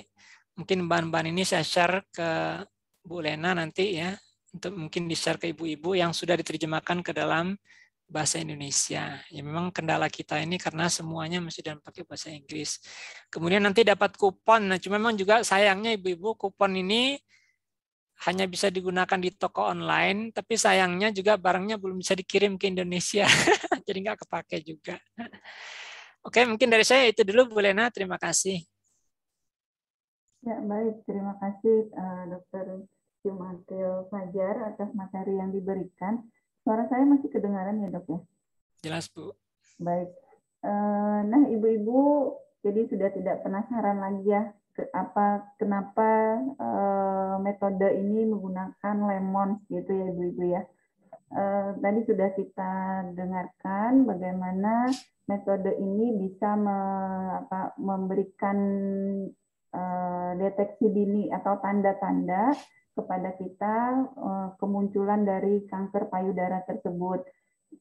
Speaker 5: mungkin bahan-bahan ini saya share ke Bu Lena nanti ya, untuk mungkin di-share ke ibu-ibu yang sudah diterjemahkan ke dalam bahasa Indonesia. Ya memang kendala kita ini karena semuanya masih dalam pakai bahasa Inggris. Kemudian nanti dapat kupon. Nah, cuma memang juga sayangnya ibu-ibu kupon ini hanya bisa digunakan di toko online, tapi sayangnya juga barangnya belum bisa dikirim ke Indonesia, jadi nggak kepake juga. Oke, mungkin dari saya itu dulu, Bu Lena. Terima kasih.
Speaker 4: Ya, baik. Terima kasih, uh, Dokter Jumantil Fajar atas materi yang diberikan. Suara saya masih kedengaran ya, dok ya?
Speaker 5: Jelas, Bu.
Speaker 4: Baik. Uh, nah, Ibu-Ibu, jadi sudah tidak penasaran lagi ya apa kenapa uh, metode ini menggunakan lemon gitu ya ibu-ibu ya. Uh, tadi sudah kita dengarkan bagaimana metode ini bisa me, apa, memberikan deteksi dini atau tanda-tanda kepada kita uh, kemunculan dari kanker payudara tersebut.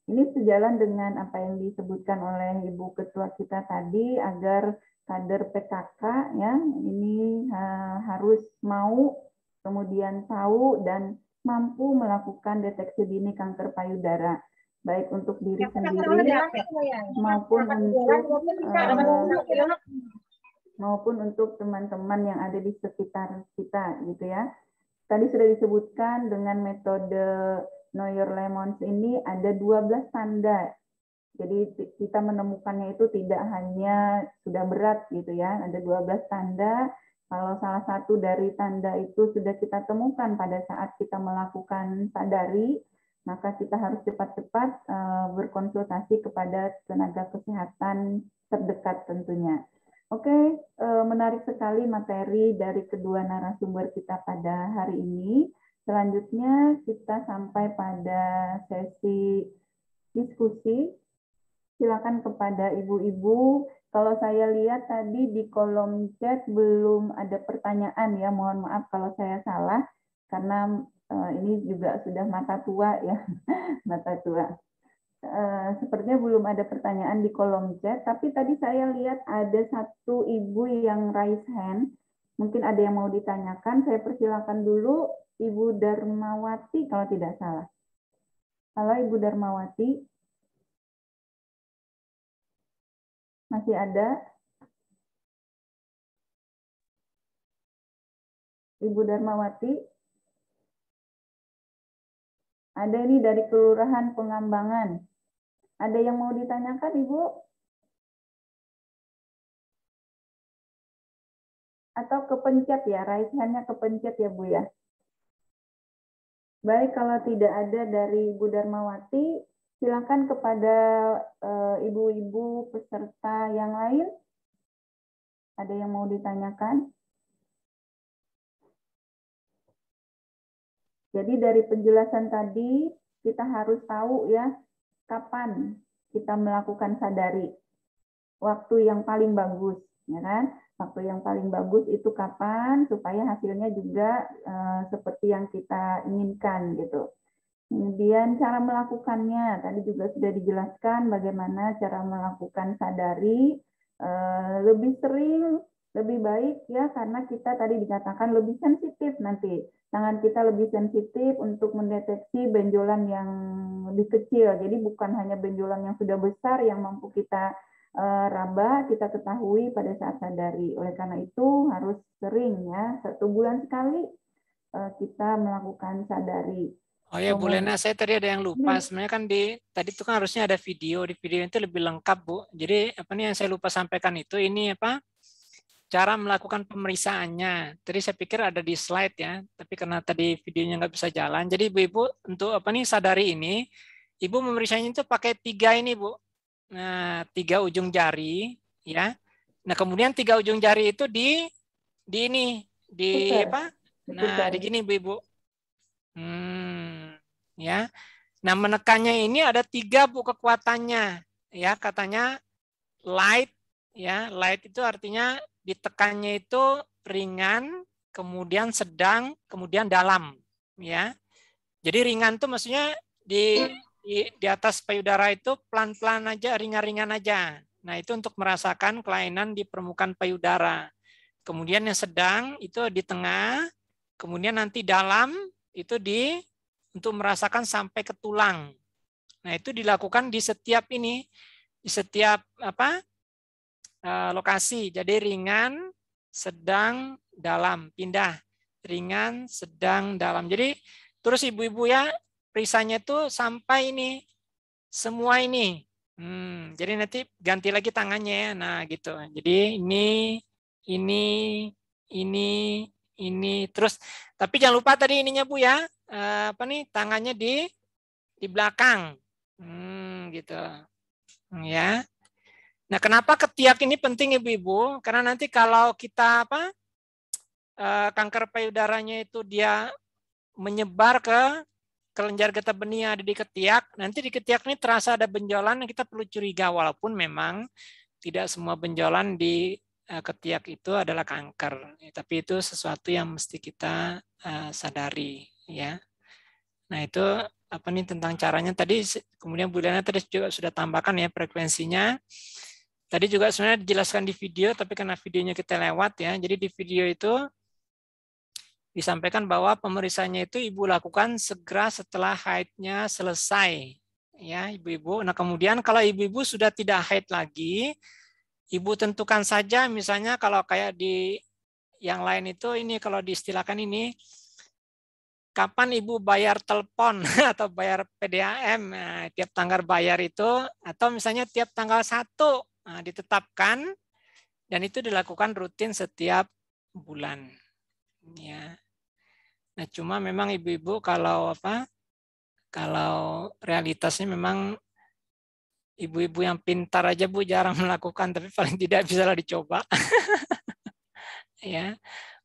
Speaker 4: Ini sejalan dengan apa yang disebutkan oleh Ibu Ketua kita tadi agar kader PKK ya ini uh, harus mau kemudian tahu dan mampu melakukan deteksi dini kanker payudara baik untuk diri sendiri maupun untuk uh, maupun untuk teman-teman yang ada di sekitar kita gitu ya. Tadi sudah disebutkan dengan metode Know Your Lemons ini ada 12 tanda jadi kita menemukannya itu tidak hanya sudah berat gitu ya, ada 12 tanda. Kalau salah satu dari tanda itu sudah kita temukan pada saat kita melakukan sadari, maka kita harus cepat-cepat eh, berkonsultasi kepada tenaga kesehatan terdekat tentunya. Oke, eh, menarik sekali materi dari kedua narasumber kita pada hari ini. Selanjutnya kita sampai pada sesi diskusi silakan kepada ibu-ibu. Kalau saya lihat tadi di kolom chat belum ada pertanyaan ya, mohon maaf kalau saya salah karena uh, ini juga sudah mata tua ya, mata tua. Uh, sepertinya belum ada pertanyaan di kolom chat, tapi tadi saya lihat ada satu ibu yang raise hand. Mungkin ada yang mau ditanyakan. Saya persilakan dulu Ibu Darmawati kalau tidak salah. Halo Ibu Darmawati. Masih ada? Ibu Darmawati. Ada ini dari Kelurahan Pengambangan. Ada yang mau ditanyakan, Ibu? Atau kepencet ya, raise hand-nya kepencet ya, Bu ya? Baik, kalau tidak ada dari Ibu Darmawati, silakan kepada eh, ibu-ibu peserta yang lain. Ada yang mau ditanyakan? Jadi dari penjelasan tadi kita harus tahu ya kapan kita melakukan sadari. Waktu yang paling bagus, ya kan? Waktu yang paling bagus itu kapan supaya hasilnya juga uh, seperti yang kita inginkan gitu. Kemudian cara melakukannya tadi juga sudah dijelaskan bagaimana cara melakukan sadari uh, lebih sering lebih baik ya karena kita tadi dikatakan lebih sensitif nanti tangan kita lebih sensitif untuk mendeteksi benjolan yang lebih kecil jadi bukan hanya benjolan yang sudah besar yang mampu kita uh, raba kita ketahui pada saat sadari oleh karena itu harus sering ya satu bulan sekali uh, kita melakukan sadari
Speaker 5: Oh ya Bu Lena, saya tadi ada yang lupa. Hmm. Sebenarnya kan di tadi itu kan harusnya ada video. Di video itu lebih lengkap Bu. Jadi apa nih yang saya lupa sampaikan itu ini apa? Cara melakukan pemeriksaannya. Tadi saya pikir ada di slide ya, tapi karena tadi videonya nggak bisa jalan. Jadi ibu-ibu untuk apa nih sadari ini, ibu memeriksanya itu pakai tiga ini bu. Nah tiga ujung jari ya. Nah kemudian tiga ujung jari itu di di ini di Betul. apa? Nah di gini ibu-ibu. Hmm, ya. Nah menekannya ini ada tiga bu kekuatannya ya katanya light ya light itu artinya ditekannya itu ringan, kemudian sedang, kemudian dalam, ya. Jadi ringan tuh maksudnya di di, di atas payudara itu pelan-pelan aja, ringan-ringan aja. Nah, itu untuk merasakan kelainan di permukaan payudara. Kemudian yang sedang itu di tengah, kemudian nanti dalam itu di untuk merasakan sampai ke tulang. Nah, itu dilakukan di setiap ini, di setiap apa? Eh, lokasi. Jadi ringan, sedang, dalam. Pindah. Ringan, sedang, dalam. Jadi terus ibu-ibu ya perisanya itu sampai ini. Semua ini. Hmm, jadi nanti ganti lagi tangannya ya. Nah gitu. Jadi ini, ini, ini, ini. Terus tapi jangan lupa tadi ininya Bu ya. Eh, apa nih tangannya di di belakang. Hmm, gitu. Ya. Nah, kenapa ketiak ini penting Ibu-ibu? Karena nanti kalau kita apa eh, kanker payudaranya itu dia menyebar ke kelenjar getah benih yang ada di ketiak, nanti di ketiak ini terasa ada benjolan yang kita perlu curiga walaupun memang tidak semua benjolan di eh, ketiak itu adalah kanker, tapi itu sesuatu yang mesti kita eh, sadari ya. Nah, itu apa nih tentang caranya tadi kemudian Bu Lena tadi juga sudah tambahkan ya frekuensinya Tadi juga sebenarnya dijelaskan di video, tapi karena videonya kita lewat ya, jadi di video itu disampaikan bahwa pemeriksaannya itu ibu lakukan segera setelah haidnya selesai, ya ibu-ibu. Nah kemudian kalau ibu-ibu sudah tidak haid lagi, ibu tentukan saja misalnya kalau kayak di yang lain itu ini kalau diistilahkan ini kapan ibu bayar telepon atau bayar PDAM nah, tiap tanggal bayar itu atau misalnya tiap tanggal satu ditetapkan dan itu dilakukan rutin setiap bulan. Ya. Nah, cuma memang ibu-ibu kalau apa? Kalau realitasnya memang ibu-ibu yang pintar aja Bu jarang melakukan, tapi paling tidak bisa lah dicoba. ya,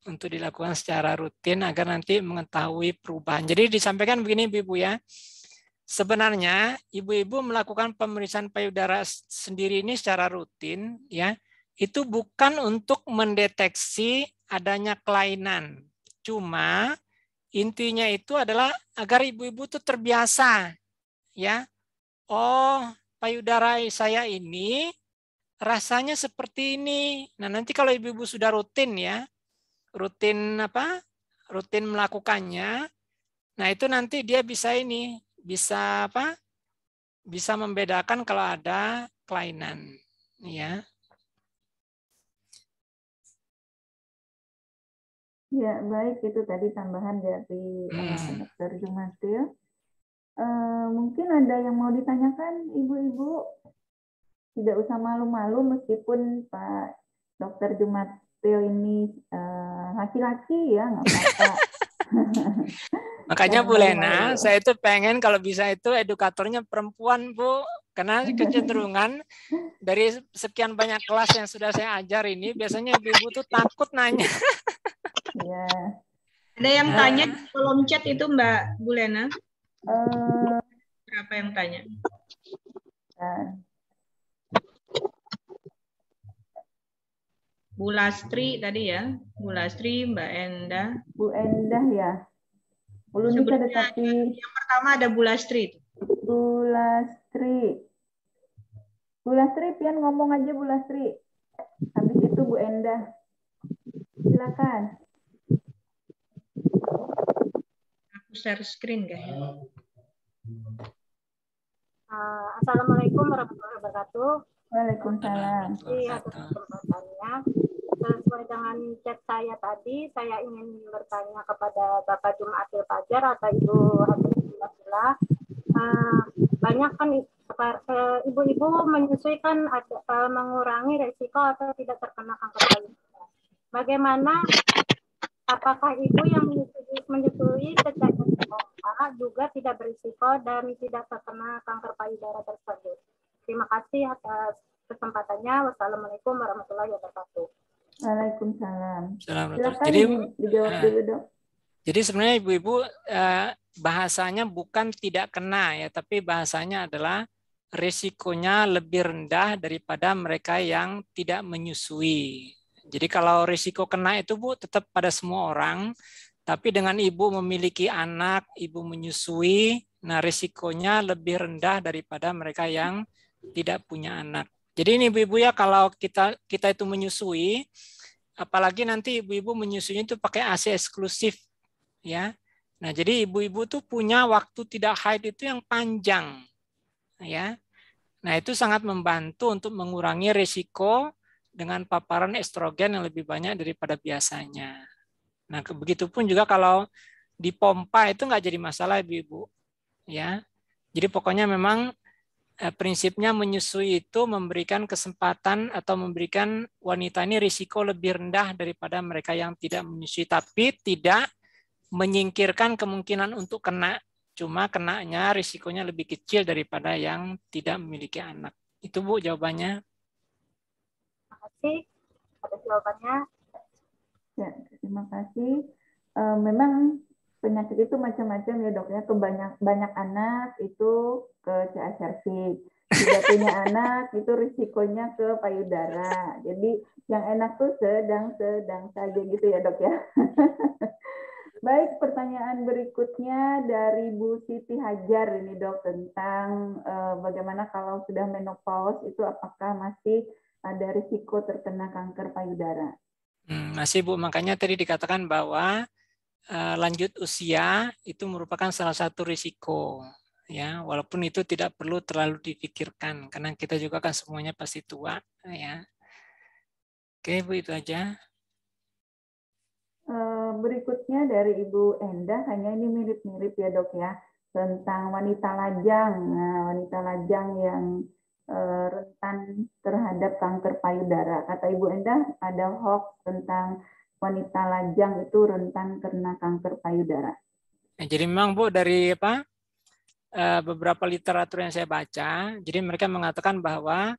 Speaker 5: untuk dilakukan secara rutin agar nanti mengetahui perubahan. Jadi disampaikan begini Ibu-ibu ya sebenarnya ibu-ibu melakukan pemeriksaan payudara sendiri ini secara rutin ya itu bukan untuk mendeteksi adanya kelainan cuma intinya itu adalah agar ibu-ibu itu terbiasa ya oh payudara saya ini rasanya seperti ini. Nah, nanti kalau ibu-ibu sudah rutin ya, rutin apa? Rutin melakukannya. Nah, itu nanti dia bisa ini, bisa apa? Bisa membedakan kalau ada kelainan, ya.
Speaker 4: Ya, baik itu tadi tambahan dari hmm. uh, Dr. Jumatil. Uh, mungkin ada yang mau ditanyakan ibu-ibu tidak usah malu-malu meskipun Pak Dokter Jumatil ini eh, laki-laki uh, ya nggak apa-apa.
Speaker 5: Makanya Bu Lena, saya itu pengen kalau bisa itu edukatornya perempuan Bu, karena kecenderungan dari sekian banyak kelas yang sudah saya ajar ini, biasanya ibu-ibu tuh takut nanya.
Speaker 1: Ya. Ada yang nah. tanya di kolom chat itu Mbak Bu Lena? Uh, Berapa yang tanya? Uh, Bu Lastri tadi ya, Bu Lastri, Mbak Endah.
Speaker 4: Bu Endah ya. Belum bisa
Speaker 1: tetapi. Yang pertama ada Bu Lastri.
Speaker 4: Bu Lastri. Bu Lastri, pian ngomong aja Bu Lastri. Habis itu Bu Endah. Silakan.
Speaker 1: Aku share screen kah ya?
Speaker 6: Uh, Assalamualaikum warahmatullahi wabarakatuh.
Speaker 4: Waalaikumsalam.
Speaker 6: Iya, kesempatannya sesuai dengan chat saya tadi, saya ingin bertanya kepada Bapak Jumatil Fajar atau Ibu Hafiz Basila. Uh, banyak kan eh, ibu-ibu menyusui kan ada, uh, mengurangi resiko atau tidak terkena kanker payudara. Bagaimana apakah ibu yang menyusui sejak juga tidak berisiko dan tidak terkena kanker payudara tersebut? Terima kasih atas kesempatannya. Wassalamualaikum warahmatullahi wabarakatuh.
Speaker 4: Waalaikumsalam.
Speaker 5: jadi dijawab dulu dok. Jadi sebenarnya ibu-ibu uh, bahasanya bukan tidak kena ya, tapi bahasanya adalah risikonya lebih rendah daripada mereka yang tidak menyusui. Jadi kalau risiko kena itu Bu tetap pada semua orang, tapi dengan ibu memiliki anak, ibu menyusui, nah risikonya lebih rendah daripada mereka yang tidak punya anak. Jadi ini ibu-ibu ya kalau kita kita itu menyusui, apalagi nanti ibu-ibu menyusuinya itu pakai AC eksklusif ya. Nah, jadi ibu-ibu tuh punya waktu tidak haid itu yang panjang ya. Nah, itu sangat membantu untuk mengurangi risiko dengan paparan estrogen yang lebih banyak daripada biasanya. Nah, begitupun juga kalau dipompa itu nggak jadi masalah ibu-ibu ya. Jadi pokoknya memang prinsipnya menyusui itu memberikan kesempatan atau memberikan wanita ini risiko lebih rendah daripada mereka yang tidak menyusui, tapi tidak menyingkirkan kemungkinan untuk kena. Cuma kenanya risikonya lebih kecil daripada yang tidak memiliki anak. Itu Bu jawabannya.
Speaker 6: Terima kasih atas jawabannya.
Speaker 4: Ya, terima kasih. Eh, memang penyakit itu macam-macam ya dok ya. Kebanyak banyak anak itu ke CA cervix. Tidak punya anak itu risikonya ke payudara. Jadi yang enak tuh sedang-sedang saja gitu ya dok ya. Baik, pertanyaan berikutnya dari Bu Siti Hajar ini dok tentang eh, bagaimana kalau sudah menopause itu apakah masih ada risiko terkena kanker payudara?
Speaker 5: Hmm, masih Bu, makanya tadi dikatakan bahwa lanjut usia itu merupakan salah satu risiko ya. Walaupun itu tidak perlu terlalu dipikirkan karena kita juga kan semuanya pasti tua ya. Oke bu itu aja.
Speaker 4: Eh, berikutnya dari Ibu Enda hanya ini mirip-mirip ya dok ya tentang wanita lajang. Nah, wanita lajang yang eh, rentan terhadap kanker payudara. Kata Ibu Enda ada hoax tentang wanita lajang itu rentan kena kanker payudara.
Speaker 5: Nah, jadi memang Bu dari apa eh, beberapa literatur yang saya baca, jadi mereka mengatakan bahwa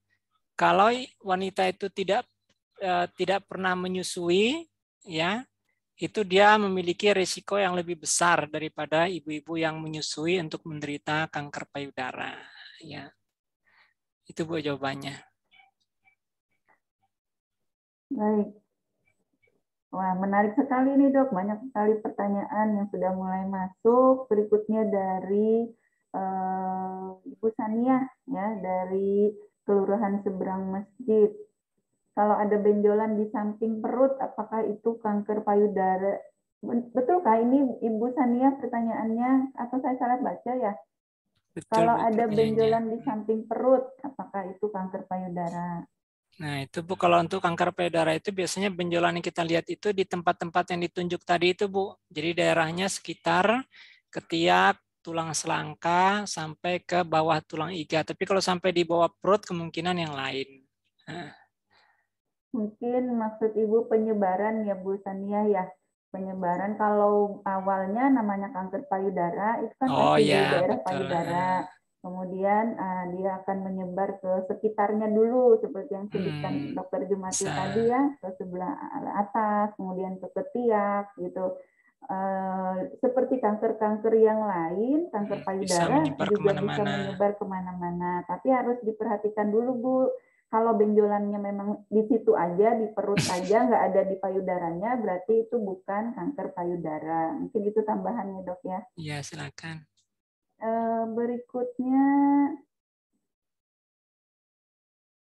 Speaker 5: kalau wanita itu tidak eh, tidak pernah menyusui, ya itu dia memiliki risiko yang lebih besar daripada ibu-ibu yang menyusui untuk menderita kanker payudara. Ya, itu bu jawabannya.
Speaker 4: Baik, Wah, menarik sekali nih dok. Banyak sekali pertanyaan yang sudah mulai masuk. Berikutnya dari uh, Ibu Sania ya dari Kelurahan Seberang Masjid. Kalau ada benjolan di samping perut, apakah itu kanker payudara? Betulkah ini Ibu Sania pertanyaannya atau saya salah baca ya? Betul, Kalau ada benjolan di samping perut, apakah itu kanker payudara?
Speaker 5: Nah, itu Bu, kalau untuk kanker payudara itu biasanya benjolan yang kita lihat itu di tempat-tempat yang ditunjuk tadi itu Bu. Jadi daerahnya sekitar ketiak, tulang selangka, sampai ke bawah tulang iga. Tapi kalau sampai di bawah perut, kemungkinan yang lain. Nah.
Speaker 4: Mungkin maksud Ibu penyebaran ya Bu Sania ya. Penyebaran kalau awalnya namanya kanker payudara, itu kan oh, pasti ya, di daerah betul. payudara kemudian uh, dia akan menyebar ke sekitarnya dulu seperti yang disebutkan hmm, dokter Jumati tadi ya ke sebelah atas kemudian ke ketiak gitu. Uh, seperti kanker-kanker yang lain kanker hmm, payudara bisa juga ke mana -mana. bisa menyebar ke mana-mana. Tapi harus diperhatikan dulu bu. Kalau benjolannya memang di situ aja di perut aja nggak ada di payudaranya berarti itu bukan kanker payudara. Mungkin itu tambahannya dok ya.
Speaker 5: Iya silakan
Speaker 4: berikutnya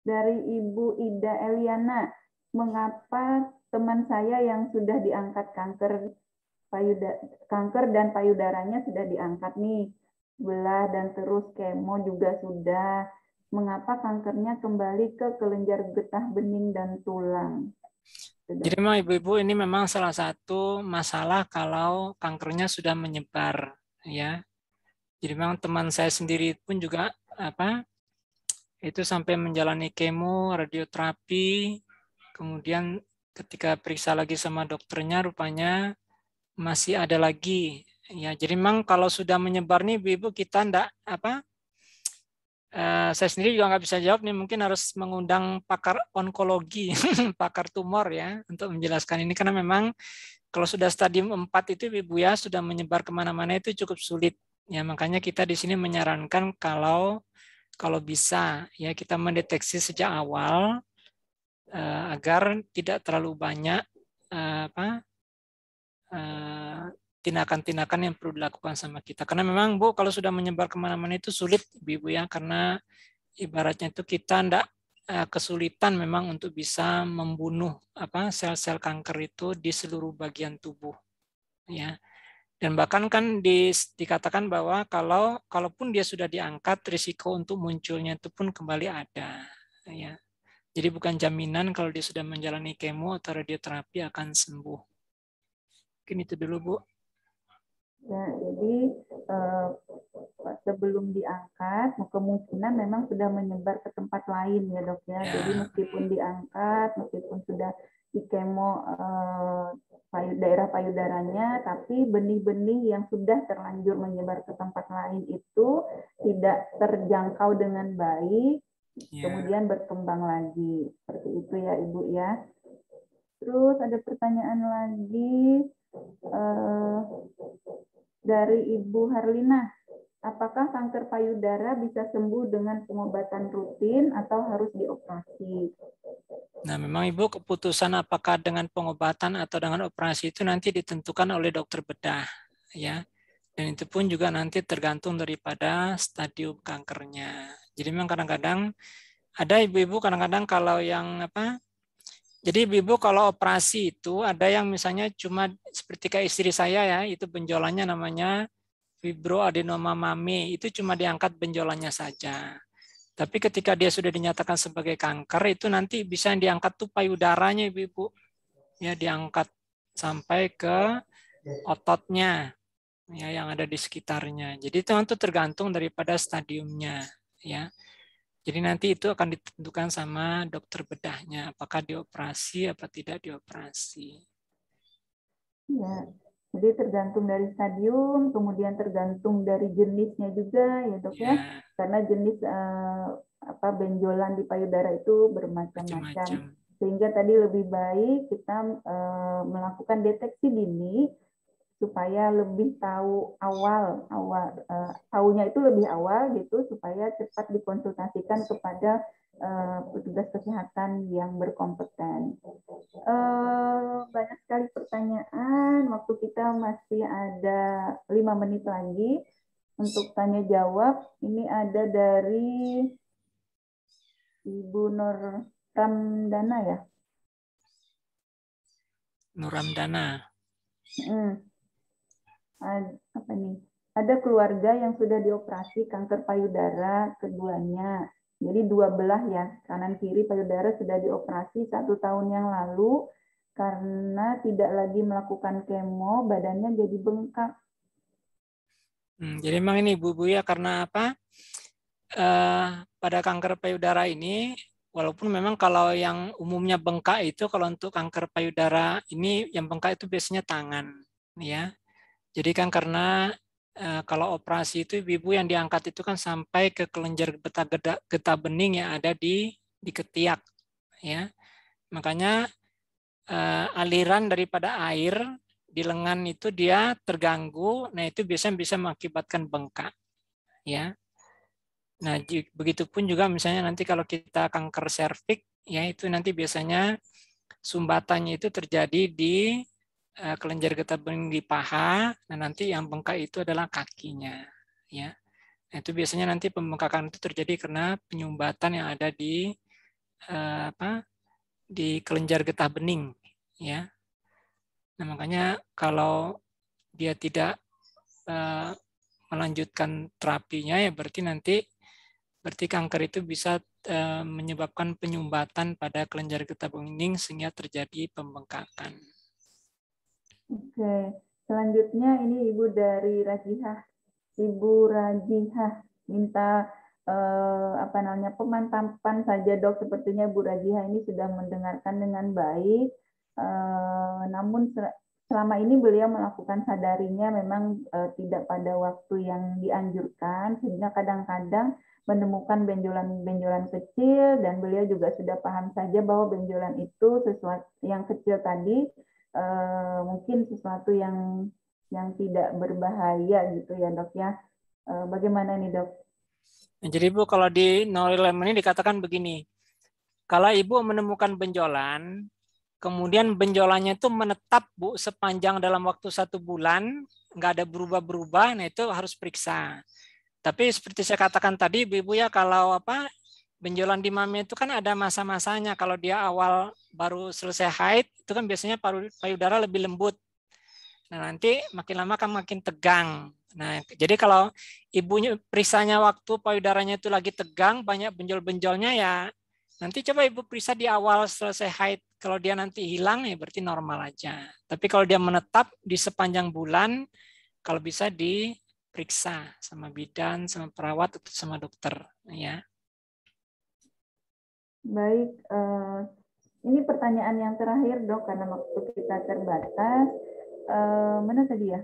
Speaker 4: dari Ibu Ida Eliana, mengapa teman saya yang sudah diangkat kanker payudara, kanker dan payudaranya sudah diangkat nih, belah dan terus kemo juga sudah. Mengapa kankernya kembali ke kelenjar getah bening dan tulang?
Speaker 5: Jadi memang ibu-ibu ini memang salah satu masalah kalau kankernya sudah menyebar ya jadi memang teman saya sendiri pun juga apa itu sampai menjalani kemo, radioterapi, kemudian ketika periksa lagi sama dokternya rupanya masih ada lagi. Ya, jadi memang kalau sudah menyebar nih ibu kita ndak apa Uh, saya sendiri juga nggak bisa jawab nih mungkin harus mengundang pakar onkologi pakar tumor ya untuk menjelaskan ini karena memang kalau sudah stadium 4 itu ibu ya sudah menyebar ke mana-mana itu cukup sulit Ya, makanya kita di sini menyarankan kalau kalau bisa ya kita mendeteksi sejak awal uh, agar tidak terlalu banyak uh, apa tindakan tindakan-tindakan yang perlu dilakukan sama kita. Karena memang Bu kalau sudah menyebar ke mana-mana itu sulit Ibu ya karena ibaratnya itu kita tidak uh, kesulitan memang untuk bisa membunuh apa sel-sel kanker itu di seluruh bagian tubuh ya dan bahkan kan di, dikatakan bahwa kalau kalaupun dia sudah diangkat, risiko untuk munculnya itu pun kembali ada. Ya. Jadi bukan jaminan kalau dia sudah menjalani kemo atau radioterapi akan sembuh. Mungkin itu dulu Bu.
Speaker 4: Ya, jadi eh, sebelum diangkat, kemungkinan memang sudah menyebar ke tempat lain ya dok ya. ya. Jadi meskipun diangkat, meskipun sudah di kemo eh, daerah payudaranya, tapi benih-benih yang sudah terlanjur menyebar ke tempat lain itu tidak terjangkau dengan baik, yeah. kemudian berkembang lagi. Seperti itu ya Ibu ya. Terus ada pertanyaan lagi eh, dari Ibu Harlina. Apakah kanker payudara bisa sembuh dengan pengobatan rutin atau harus dioperasi?
Speaker 5: Nah, memang Ibu keputusan apakah dengan pengobatan atau dengan operasi itu nanti ditentukan oleh dokter bedah, ya. Dan itu pun juga nanti tergantung daripada stadium kankernya. Jadi memang kadang-kadang ada ibu-ibu kadang-kadang kalau yang apa? Jadi ibu-ibu kalau operasi itu ada yang misalnya cuma seperti kayak istri saya ya, itu benjolannya namanya fibroadenoma mami, itu cuma diangkat benjolannya saja. Tapi ketika dia sudah dinyatakan sebagai kanker, itu nanti bisa diangkat tuh payudaranya, Ibu. Ya, diangkat sampai ke ototnya ya yang ada di sekitarnya. Jadi itu nanti tergantung daripada stadiumnya, ya. Jadi nanti itu akan ditentukan sama dokter bedahnya, apakah dioperasi apa tidak dioperasi.
Speaker 4: Ya, jadi tergantung dari stadium, kemudian tergantung dari jenisnya juga ya dok ya, ya. karena jenis uh, apa benjolan di payudara itu bermacam-macam. Sehingga tadi lebih baik kita uh, melakukan deteksi dini supaya lebih tahu awal awal uh, tahunya itu lebih awal gitu supaya cepat dikonsultasikan kepada uh, petugas kesehatan yang berkompeten. Uh, banyak sekali pertanyaan, waktu kita masih ada lima menit lagi. untuk tanya jawab ini ada dari Ibu Nur Ramdana ya.
Speaker 5: Nur Ramdana.
Speaker 4: Hmm. Ad, apa nih? Ada keluarga yang sudah dioperasi kanker payudara keduanya. Jadi dua belah ya, kanan kiri payudara sudah dioperasi satu tahun yang lalu karena tidak lagi melakukan kemo, badannya jadi bengkak.
Speaker 5: Hmm, jadi memang ini ibu-ibu ya karena apa? Uh, pada kanker payudara ini, walaupun memang kalau yang umumnya bengkak itu kalau untuk kanker payudara ini yang bengkak itu biasanya tangan, ya. Jadi kan karena uh, kalau operasi itu ibu-ibu yang diangkat itu kan sampai ke kelenjar getah, getah, bening yang ada di di ketiak, ya. Makanya uh, aliran daripada air di lengan itu dia terganggu, nah itu biasanya bisa mengakibatkan bengkak. Ya. Nah, begitupun juga misalnya nanti kalau kita kanker serviks, ya itu nanti biasanya sumbatannya itu terjadi di kelenjar getah bening di paha, nah nanti yang bengkak itu adalah kakinya, ya. Nah, itu biasanya nanti pembengkakan itu terjadi karena penyumbatan yang ada di uh, apa? di kelenjar getah bening, ya. Nah, makanya kalau dia tidak uh, melanjutkan terapinya ya berarti nanti berarti kanker itu bisa menyebabkan penyumbatan pada kelenjar getah bening sehingga terjadi pembengkakan.
Speaker 4: Oke, selanjutnya ini Ibu dari Rajihah. Ibu Rajihah minta eh, apa namanya pemantapan saja dok. Sepertinya Bu Rajihah ini sudah mendengarkan dengan baik Eh, namun selama ini beliau melakukan sadarinya memang uh, tidak pada waktu yang dianjurkan sehingga kadang-kadang menemukan benjolan-benjolan kecil dan beliau juga sudah paham saja bahwa benjolan itu sesuatu yang kecil tadi uh, mungkin sesuatu yang yang tidak berbahaya gitu ya dok ya uh, bagaimana nih dok?
Speaker 5: Jadi bu kalau di Norilem ini dikatakan begini kalau ibu menemukan benjolan Kemudian benjolannya itu menetap Bu sepanjang dalam waktu satu bulan, nggak ada berubah-berubah, nah itu harus periksa. Tapi seperti saya katakan tadi, Ibu ya kalau apa benjolan di mami itu kan ada masa-masanya. Kalau dia awal baru selesai haid, itu kan biasanya payudara lebih lembut. Nah nanti makin lama kan makin tegang. Nah jadi kalau ibunya perisanya waktu payudaranya itu lagi tegang, banyak benjol-benjolnya ya nanti coba ibu periksa di awal selesai haid kalau dia nanti hilang ya berarti normal aja. Tapi kalau dia menetap di sepanjang bulan, kalau bisa diperiksa sama bidan, sama perawat atau sama dokter, ya.
Speaker 4: Baik, uh, ini pertanyaan yang terakhir dok karena waktu kita terbatas. Uh, mana tadi ya?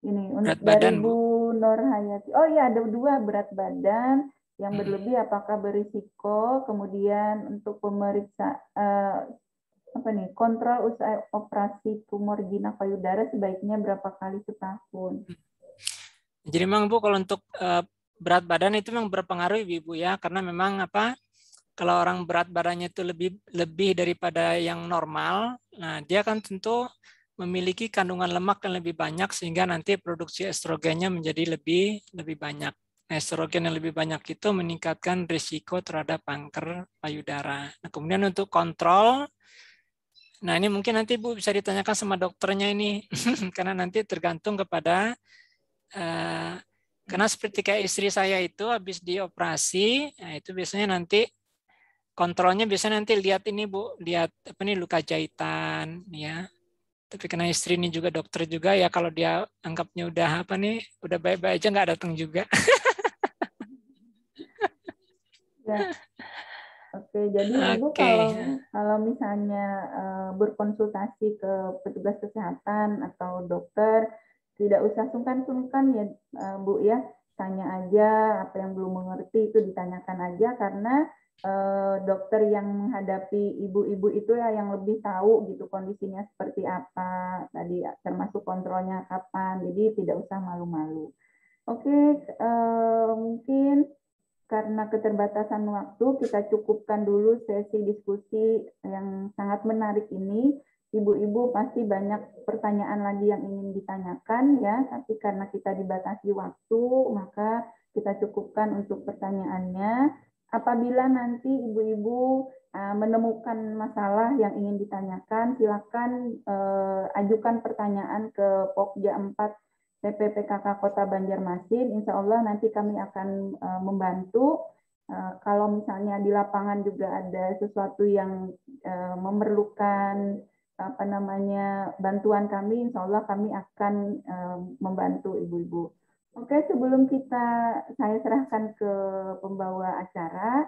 Speaker 4: Ini
Speaker 5: berat
Speaker 4: dari badan, Bu Nur Hayati. Oh iya ada dua berat badan yang hmm. berlebih apakah berisiko kemudian untuk pemeriksa uh, apa nih kontrol usai operasi tumor jinak payudara sebaiknya berapa kali setahun?
Speaker 5: Jadi memang Bu kalau untuk uh, berat badan itu memang berpengaruh Ibu ya karena memang apa kalau orang berat badannya itu lebih lebih daripada yang normal, nah dia kan tentu memiliki kandungan lemak yang lebih banyak sehingga nanti produksi estrogennya menjadi lebih lebih banyak estrogen yang lebih banyak itu meningkatkan risiko terhadap kanker payudara. Nah, kemudian untuk kontrol, nah ini mungkin nanti Bu bisa ditanyakan sama dokternya ini, karena nanti tergantung kepada, uh, karena seperti kayak istri saya itu habis dioperasi, nah itu biasanya nanti kontrolnya biasanya nanti lihat ini Bu, lihat apa nih luka jahitan, ya. Tapi karena istri ini juga dokter juga ya kalau dia anggapnya udah apa nih, udah baik-baik aja nggak datang juga.
Speaker 4: Ya. Oke, jadi okay. Ibu kalau kalau misalnya uh, berkonsultasi ke petugas kesehatan atau dokter, tidak usah sungkan-sungkan ya uh, Bu ya, tanya aja apa yang belum mengerti itu ditanyakan aja karena dokter yang menghadapi ibu-ibu itu ya yang lebih tahu gitu kondisinya seperti apa tadi termasuk kontrolnya kapan, jadi tidak usah malu-malu. Oke, uh, mungkin karena keterbatasan waktu, kita cukupkan dulu sesi diskusi yang sangat menarik ini. ibu-ibu pasti banyak pertanyaan lagi yang ingin ditanyakan ya, tapi karena kita dibatasi waktu, maka kita cukupkan untuk pertanyaannya. Apabila nanti ibu-ibu uh, menemukan masalah yang ingin ditanyakan, silakan uh, ajukan pertanyaan ke Pokja 4 TPPKK Kota Banjarmasin. Insya Allah nanti kami akan uh, membantu. Kalau misalnya di lapangan juga ada sesuatu yang memerlukan apa namanya bantuan kami, insya Allah kami akan membantu ibu-ibu. Oke, sebelum kita saya serahkan ke pembawa acara,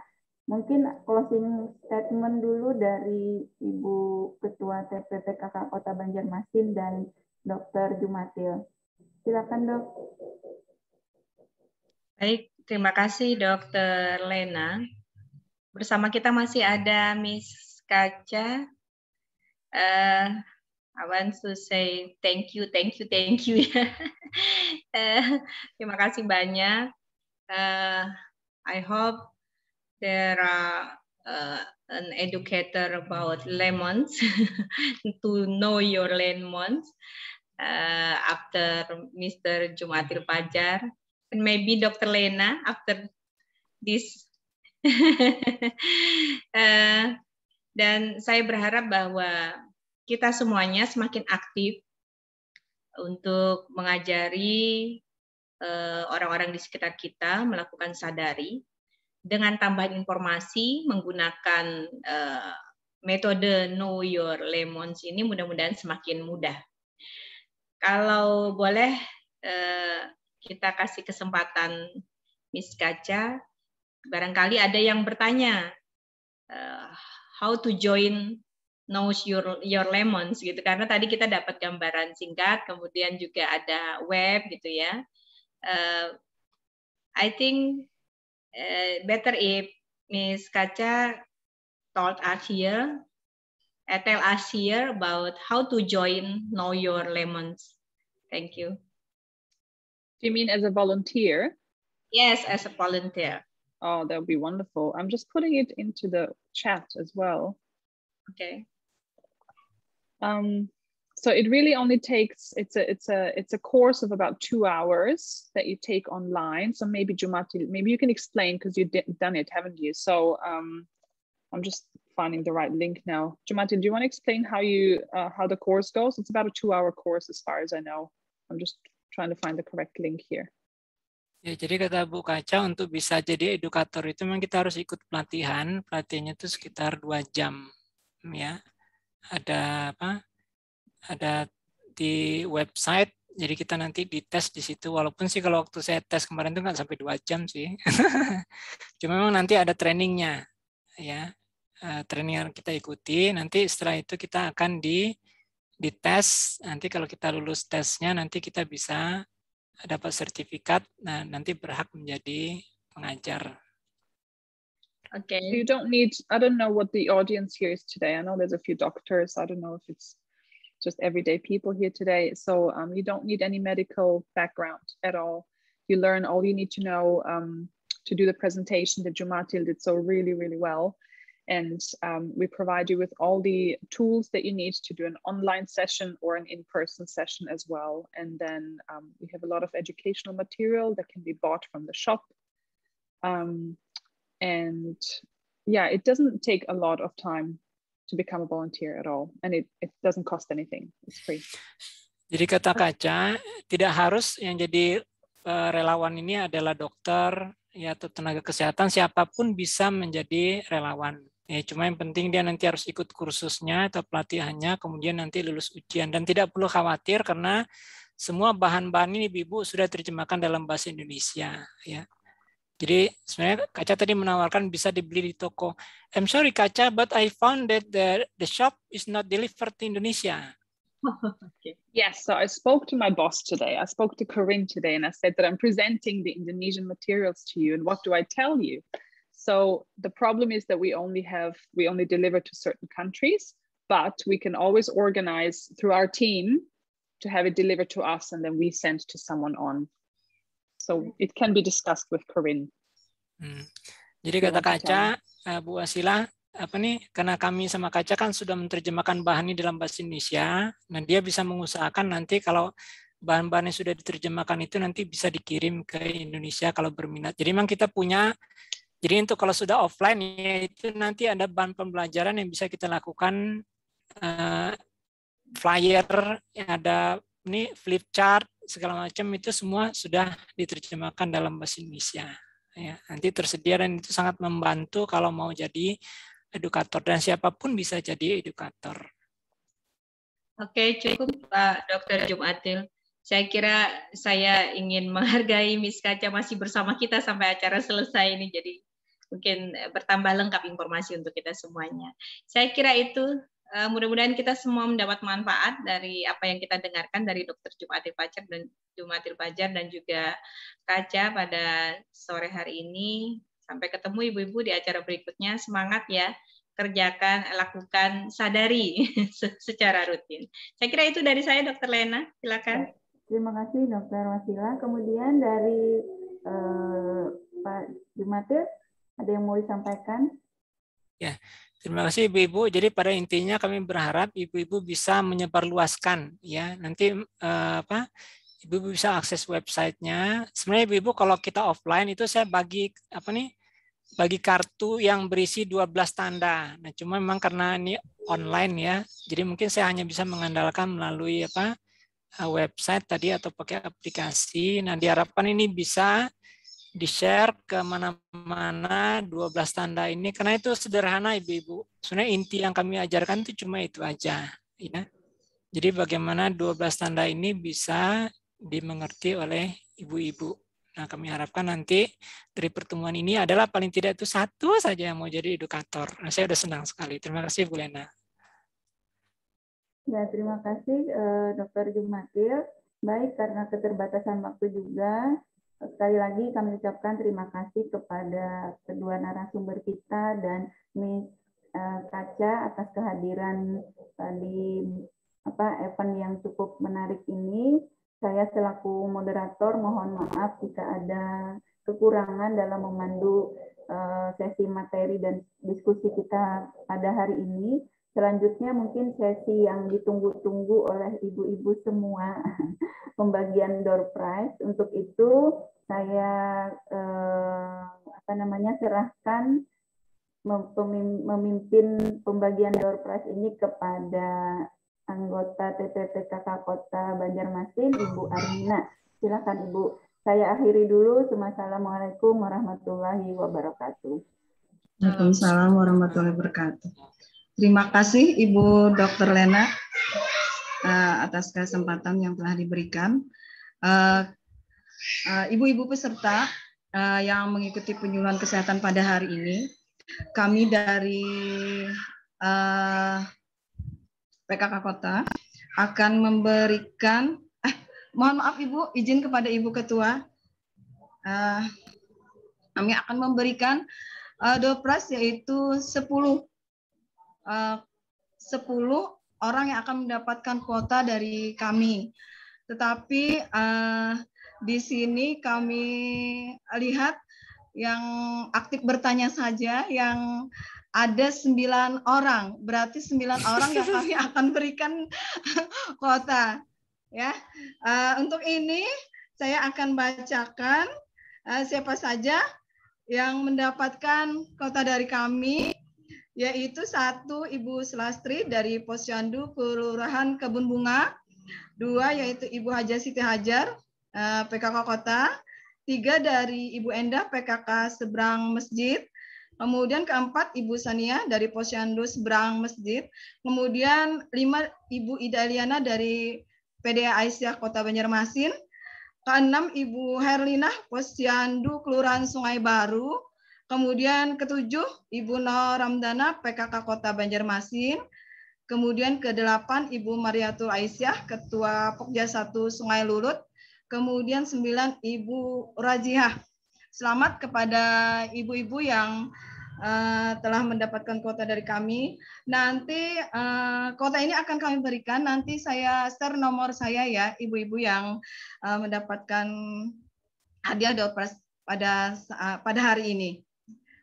Speaker 4: mungkin closing statement dulu dari Ibu Ketua TPPKK Kota Banjarmasin dan Dr. Jumatil. Silakan, Dok.
Speaker 1: Baik, terima kasih Dr. Lena. Bersama kita masih ada Miss Kaca. Uh, I want to say thank you, thank you, thank you. uh, terima kasih banyak. Uh, I hope there are uh, an educator about lemons to know your lemons uh, after Mr. Jumatir Pajar and maybe Dr. Lena after this. uh, dan saya berharap bahwa kita semuanya semakin aktif untuk mengajari eh, orang-orang di sekitar kita melakukan sadari dengan tambahan informasi menggunakan uh, metode Know Your Lemons ini mudah-mudahan semakin mudah. Kalau boleh uh, kita kasih kesempatan Miss Kaca, barangkali ada yang bertanya how to join knows your your lemons gitu. Karena tadi kita dapat gambaran singkat kemudian juga ada web gitu ya. Uh, I think uh, better if Miss Kaca told us here uh, tell us here about how to join know your lemons. Thank you.
Speaker 2: Do you mean as a volunteer?
Speaker 1: Yes as a volunteer.
Speaker 2: Oh that would be wonderful. I'm just putting it into the chat as well.
Speaker 1: Okay
Speaker 2: Um, so it really only takes it's a it's a it's a course of about two hours that you take online. So maybe Jumati, maybe you can explain because you've done it, haven't you? So um, I'm just finding the right link now. Jumati, do you want to explain how you uh, how the course goes? It's about a two-hour course, as far as I know. I'm just trying to find the correct link here.
Speaker 5: Ya, jadi kata Bu Kaca untuk bisa jadi edukator itu memang kita harus ikut pelatihan. Pelatihannya itu sekitar dua jam, ya. Ada apa? Ada di website. Jadi kita nanti dites di situ. Walaupun sih kalau waktu saya tes kemarin itu nggak sampai dua jam sih. Cuma memang nanti ada trainingnya, ya. Eh, training yang kita ikuti. Nanti setelah itu kita akan di dites. Nanti kalau kita lulus tesnya, nanti kita bisa dapat sertifikat. Nah, nanti berhak menjadi pengajar
Speaker 1: Okay.
Speaker 2: You don't need, I don't know what the audience here is today. I know there's a few doctors. I don't know if it's just everyday people here today. So um, you don't need any medical background at all. You learn all you need to know um, to do the presentation that Jumatil did so really, really well. And um, we provide you with all the tools that you need to do an online session or an in-person session as well. And then um, we have a lot of educational material that can be bought from the shop. And yeah it doesn't take a lot of time to become a volunteer at all. And it, it doesn't cost anything. It's free.
Speaker 5: Jadi kata kaca tidak harus yang jadi uh, relawan ini adalah dokter ya atau tenaga kesehatan. Siapa pun bisa menjadi relawan. Ya cuma yang penting dia nanti harus ikut kursusnya atau pelatihannya kemudian nanti lulus ujian. Dan tidak perlu khawatir karena semua bahan-bahan ini ibu sudah terjemahkan dalam bahasa Indonesia ya Jadi sebenarnya kaca tadi menawarkan bisa dibeli di toko. I'm sorry kaca, but I found that the the shop is not delivered to Indonesia.
Speaker 2: okay. Yes, so I spoke to my boss today. I spoke to Corinne today, and I said that I'm presenting the Indonesian materials to you. And what do I tell you? So the problem is that we only have we only deliver to certain countries, but we can always organize through our team to have it delivered to us, and then we send to someone on So it can be discussed with Corinne.
Speaker 5: Hmm. Jadi kata kaca, uh, Bu Asila, apa nih karena kami sama Kaca kan sudah menerjemahkan bahan ini dalam bahasa Indonesia. Nah, dia bisa mengusahakan nanti kalau bahan-bahan yang sudah diterjemahkan itu nanti bisa dikirim ke Indonesia kalau berminat. Jadi memang kita punya jadi untuk kalau sudah offline ya itu nanti ada bahan pembelajaran yang bisa kita lakukan uh, flyer yang ada ini flip chart segala macam itu semua sudah diterjemahkan dalam bahasa Indonesia. Ya, nanti tersedia dan itu sangat membantu kalau mau jadi edukator dan siapa pun bisa jadi edukator.
Speaker 1: Oke, cukup Pak Dr. Jumatil. Saya kira saya ingin menghargai Miss Kaca masih bersama kita sampai acara selesai ini, jadi mungkin bertambah lengkap informasi untuk kita semuanya. Saya kira itu eh, mudah-mudahan kita semua mendapat manfaat dari apa yang kita dengarkan dari Dr. Jumatil Pajar dan Jumatil Pajar dan juga Kaca pada sore hari ini. Sampai ketemu ibu-ibu di acara berikutnya. Semangat ya, kerjakan, lakukan, sadari secara rutin. Saya kira itu dari saya, Dokter Lena. Silakan.
Speaker 4: Terima kasih, Dokter Wasila. Kemudian dari eh, Pak Jumatil, ada yang mau disampaikan?
Speaker 5: Ya, terima kasih Ibu-ibu. Jadi pada intinya kami berharap Ibu-ibu bisa menyebarluaskan ya. Nanti eh, apa? Ibu-ibu bisa akses websitenya. Sebenarnya Ibu-ibu kalau kita offline itu saya bagi apa nih? bagi kartu yang berisi 12 tanda. Nah, cuma memang karena ini online ya, jadi mungkin saya hanya bisa mengandalkan melalui apa eh, website tadi atau pakai aplikasi. Nah, diharapkan ini bisa di-share ke mana-mana 12 tanda ini karena itu sederhana Ibu-ibu. Sebenarnya inti yang kami ajarkan itu cuma itu aja, ya. Jadi bagaimana 12 tanda ini bisa dimengerti oleh ibu-ibu. Nah, kami harapkan nanti dari pertemuan ini adalah paling tidak itu satu saja yang mau jadi edukator. Nah, saya sudah senang sekali. Terima kasih, Bu Lena.
Speaker 4: Ya, terima kasih eh, Dr. Jumatil. Baik, karena keterbatasan waktu juga, sekali lagi kami ucapkan terima kasih kepada kedua narasumber kita dan Miss eh, Kaca atas kehadiran eh, di apa event yang cukup menarik ini. Saya selaku moderator mohon maaf jika ada kekurangan dalam memandu uh, sesi materi dan diskusi kita pada hari ini. Selanjutnya mungkin sesi yang ditunggu-tunggu oleh ibu-ibu semua, pembagian door prize. Untuk itu saya eh, apa namanya serahkan memimpin pembagian door prize ini kepada anggota TPPKK Kota Banjarmasin, Ibu Armina. Silakan Ibu. Saya akhiri dulu. Assalamualaikum warahmatullahi wabarakatuh.
Speaker 7: Waalaikumsalam warahmatullahi wabarakatuh. Terima kasih Ibu Dr. Lena uh, atas kesempatan yang telah diberikan. Uh, Ibu-ibu peserta uh, yang mengikuti penyuluhan kesehatan pada hari ini, kami dari uh, PKK Kota akan memberikan eh mohon maaf Ibu izin kepada Ibu Ketua uh, kami akan memberikan uh, dopras yaitu 10 uh, 10 orang yang akan mendapatkan kuota dari kami. Tetapi uh, di sini kami lihat yang aktif bertanya saja yang ada sembilan orang, berarti sembilan orang yang kami akan berikan kuota. Ya, uh, untuk ini saya akan bacakan uh, siapa saja yang mendapatkan kuota dari kami, yaitu satu Ibu Selastri dari Posyandu Kelurahan Kebun Bunga, dua yaitu Ibu Haja Siti Hajar PKK Kota, tiga dari Ibu Endah PKK Seberang Masjid, Kemudian keempat Ibu Sania dari Posyandu Seberang Masjid. Kemudian lima Ibu Ida Liana dari PDA Aisyah Kota Banjarmasin. Keenam Ibu Herlina Posyandu Kelurahan Sungai Baru. Kemudian ketujuh Ibu Nur Ramdana PKK Kota Banjarmasin. Kemudian kedelapan Ibu Mariatul Aisyah Ketua Pokja 1 Sungai Lulut. Kemudian sembilan Ibu Rajiah Selamat kepada ibu-ibu yang uh, telah mendapatkan kuota dari kami. Nanti uh, kuota ini akan kami berikan. Nanti saya share nomor saya ya, ibu-ibu yang uh, mendapatkan hadiah pada uh, pada hari ini.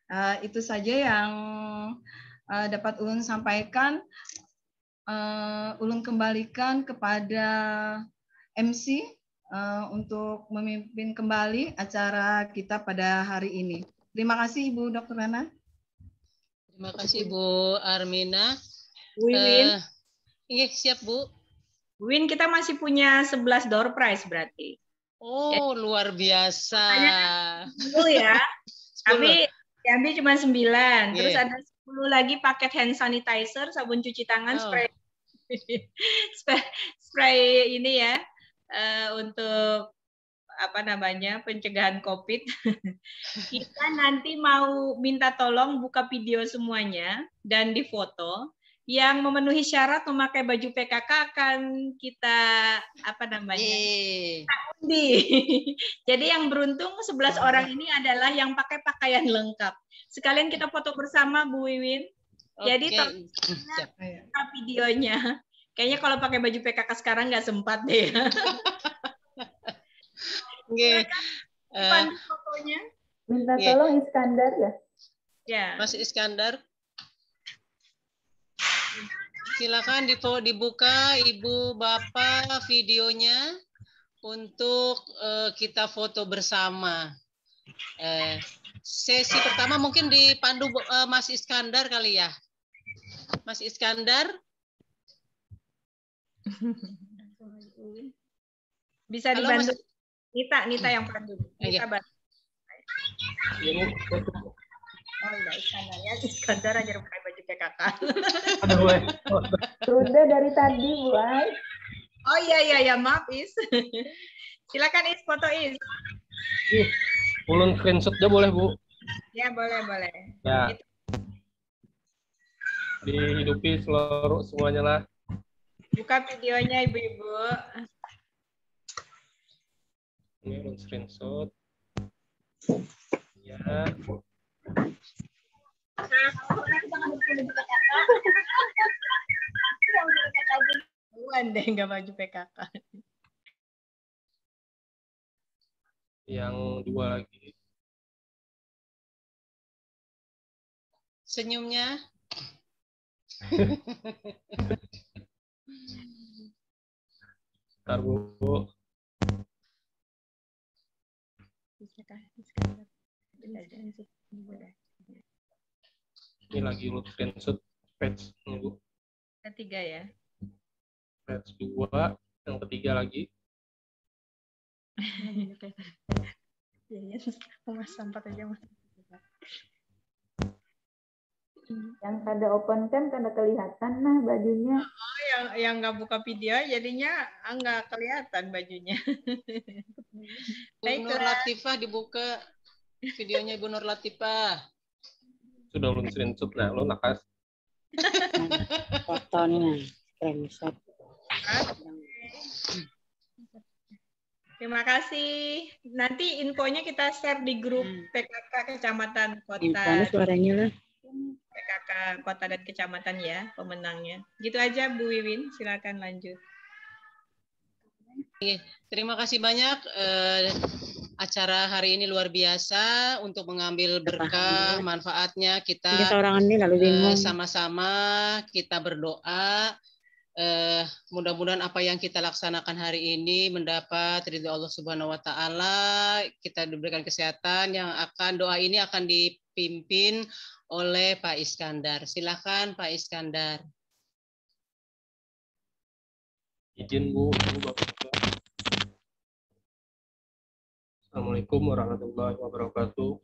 Speaker 7: Uh, itu saja yang uh, dapat ulun sampaikan, uh, ulun kembalikan kepada MC uh, untuk memimpin kembali acara kita pada hari ini. Terima kasih Ibu Dr. Nana.
Speaker 3: Terima kasih Bu Armina.
Speaker 1: Bu Win. Uh,
Speaker 3: iya, siap Bu.
Speaker 1: Bu Win, kita masih punya 11 door prize berarti.
Speaker 3: Oh, ya. luar biasa.
Speaker 1: Dulu ya. Tapi diambil cuma 9. Yeah. Terus ada 10 lagi paket hand sanitizer, sabun cuci tangan, oh. spray spray ini ya uh, untuk apa namanya pencegahan COVID. kita nanti mau minta tolong buka video semuanya dan difoto. Yang memenuhi syarat memakai baju PKK akan kita apa namanya undi. Jadi yang beruntung 11 orang ini adalah yang pakai pakaian lengkap. Sekalian kita foto bersama Bu Wiwin. Jadi okay. videonya. Kayaknya kalau pakai baju PKK sekarang nggak sempat deh.
Speaker 4: Oke. Uh, fotonya. Minta yeah. tolong Iskandar ya.
Speaker 3: Ya. Mas Iskandar. Silakan dibuka Ibu Bapak videonya untuk uh, kita foto bersama. Uh, sesi pertama mungkin dipandu uh, Mas Iskandar kali ya. Mas Iskandar.
Speaker 1: Bisa dibantu. Mas... Nita, Nita yang pandu. Nita bantu. Iya, oh iya, Iskandar ya. Iskandar aja pakai baju kayak kakak.
Speaker 4: Sudah dari tadi, Bu Ay.
Speaker 1: Oh iya, iya, ya. Maaf, Is. Silakan, Is. Foto, Is.
Speaker 8: Ih, ulun screenshotnya boleh, Bu?
Speaker 1: Ya, boleh, boleh.
Speaker 8: Ya. Gitu. Dihidupi seluruh semuanya lah.
Speaker 1: Buka videonya, Ibu-Ibu
Speaker 8: ini run screenshot ya
Speaker 1: Bukan deh nggak baju PKK.
Speaker 8: Yang dua lagi.
Speaker 3: Senyumnya.
Speaker 8: Ntar bu. Ini lagi lu screenshot page Bu.
Speaker 1: Ketiga ya.
Speaker 8: Page dua, yang ketiga lagi.
Speaker 4: Iya, ya, mas sampah aja mas. Yang ada open cam kan kelihatan nah bajunya.
Speaker 1: Oh, yang yang nggak buka video jadinya ah, nggak kelihatan bajunya.
Speaker 3: Baiklah. Nur Latifah dibuka videonya Ibu Nur Latifah.
Speaker 8: Sudah belum screenshot nah lo nakas.
Speaker 3: Fotonya screenshot.
Speaker 1: Terima kasih. Nanti infonya kita share di grup hmm. PKK Kecamatan Kota.
Speaker 3: Infonya suaranya lah.
Speaker 1: PKK kota dan kecamatan ya pemenangnya. Gitu aja Bu Wiwin, silakan lanjut.
Speaker 3: Terima kasih banyak. Eh, acara hari ini luar biasa untuk mengambil berkah manfaatnya kita eh, sama-sama kita berdoa eh, mudah-mudahan apa yang kita laksanakan hari ini mendapat ridho Allah Subhanahu wa taala kita diberikan kesehatan yang akan doa ini akan dipimpin oleh Pak Iskandar. Silakan Pak Iskandar.
Speaker 8: Izin Bu, Assalamualaikum warahmatullahi wabarakatuh.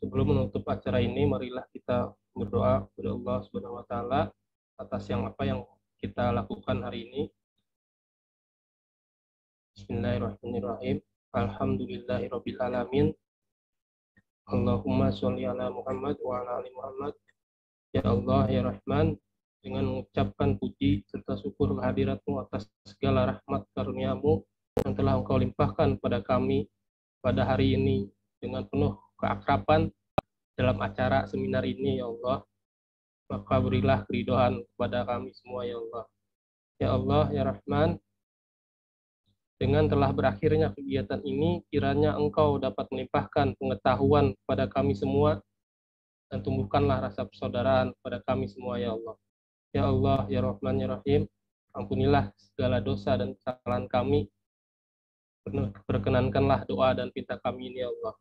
Speaker 8: Sebelum menutup acara ini, marilah kita berdoa kepada Allah Subhanahu wa taala atas yang apa yang kita lakukan hari ini. Bismillahirrahmanirrahim. Alhamdulillahirabbil alamin. Allahumma sholli ala Muhammad wa ala ali Muhammad. Ya Allah, ya Rahman, dengan mengucapkan puji serta syukur kehadiratmu atas segala rahmat karuniamu yang telah engkau limpahkan pada kami pada hari ini dengan penuh keakraban dalam acara seminar ini, ya Allah. Maka berilah keridoan kepada kami semua, ya Allah. Ya Allah, ya Rahman, dengan telah berakhirnya kegiatan ini, kiranya Engkau dapat melimpahkan pengetahuan kepada kami semua, dan tumbuhkanlah rasa persaudaraan pada kami semua ya Allah. Ya Allah, ya Rahman, ya Rahim, ampunilah segala dosa dan kesalahan kami. Perkenankanlah doa dan pinta kami ini ya Allah.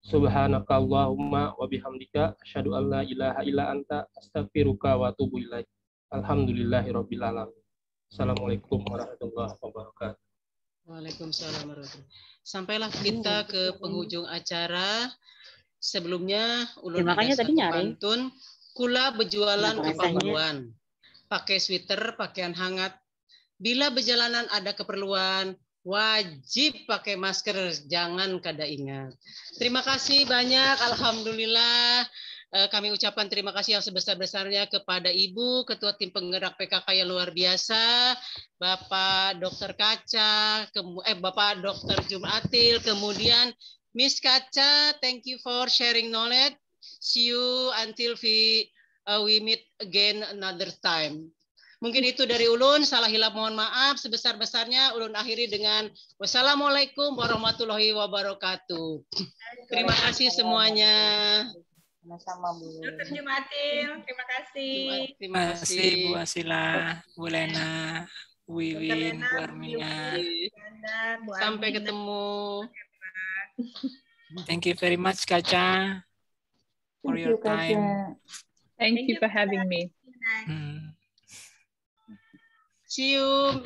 Speaker 8: Subhanaka Allahumma wa bihamdika asyhadu an la ilaha illa anta astaghfiruka wa atubu ilaik. Alhamdulillahirabbil alamin. Assalamualaikum warahmatullahi wabarakatuh.
Speaker 3: Waalaikumsalam warahmatullahi Sampailah kita ke penghujung acara. Sebelumnya ulun ya, makanya tadi nyari. pantun kula berjualan keperluan. Pakai sweater, pakaian hangat. Bila berjalanan ada keperluan, wajib pakai masker, jangan kada ingat. Terima kasih banyak, Alhamdulillah. Eh, kami ucapkan terima kasih yang sebesar-besarnya kepada Ibu, Ketua Tim Penggerak PKK yang luar biasa, Bapak Dokter Kaca, eh, Bapak Dokter Jumatil, kemudian Miss Kaca, thank you for sharing knowledge. See you until we, uh, we meet again another time. Mungkin itu dari Ulun, salah hilap mohon maaf. Sebesar-besarnya Ulun akhiri dengan wassalamualaikum warahmatullahi wabarakatuh. Terima kasih semuanya.
Speaker 1: Sama-sama Bu. Dokter Jumatil, terima kasih.
Speaker 5: Terima kasih Bu Asila, Bu Lena, Bu Wiwin, Bu Armina.
Speaker 3: Sampai ketemu.
Speaker 5: Thank you very much Kaca for your time.
Speaker 2: Thank you for having me.
Speaker 3: See you.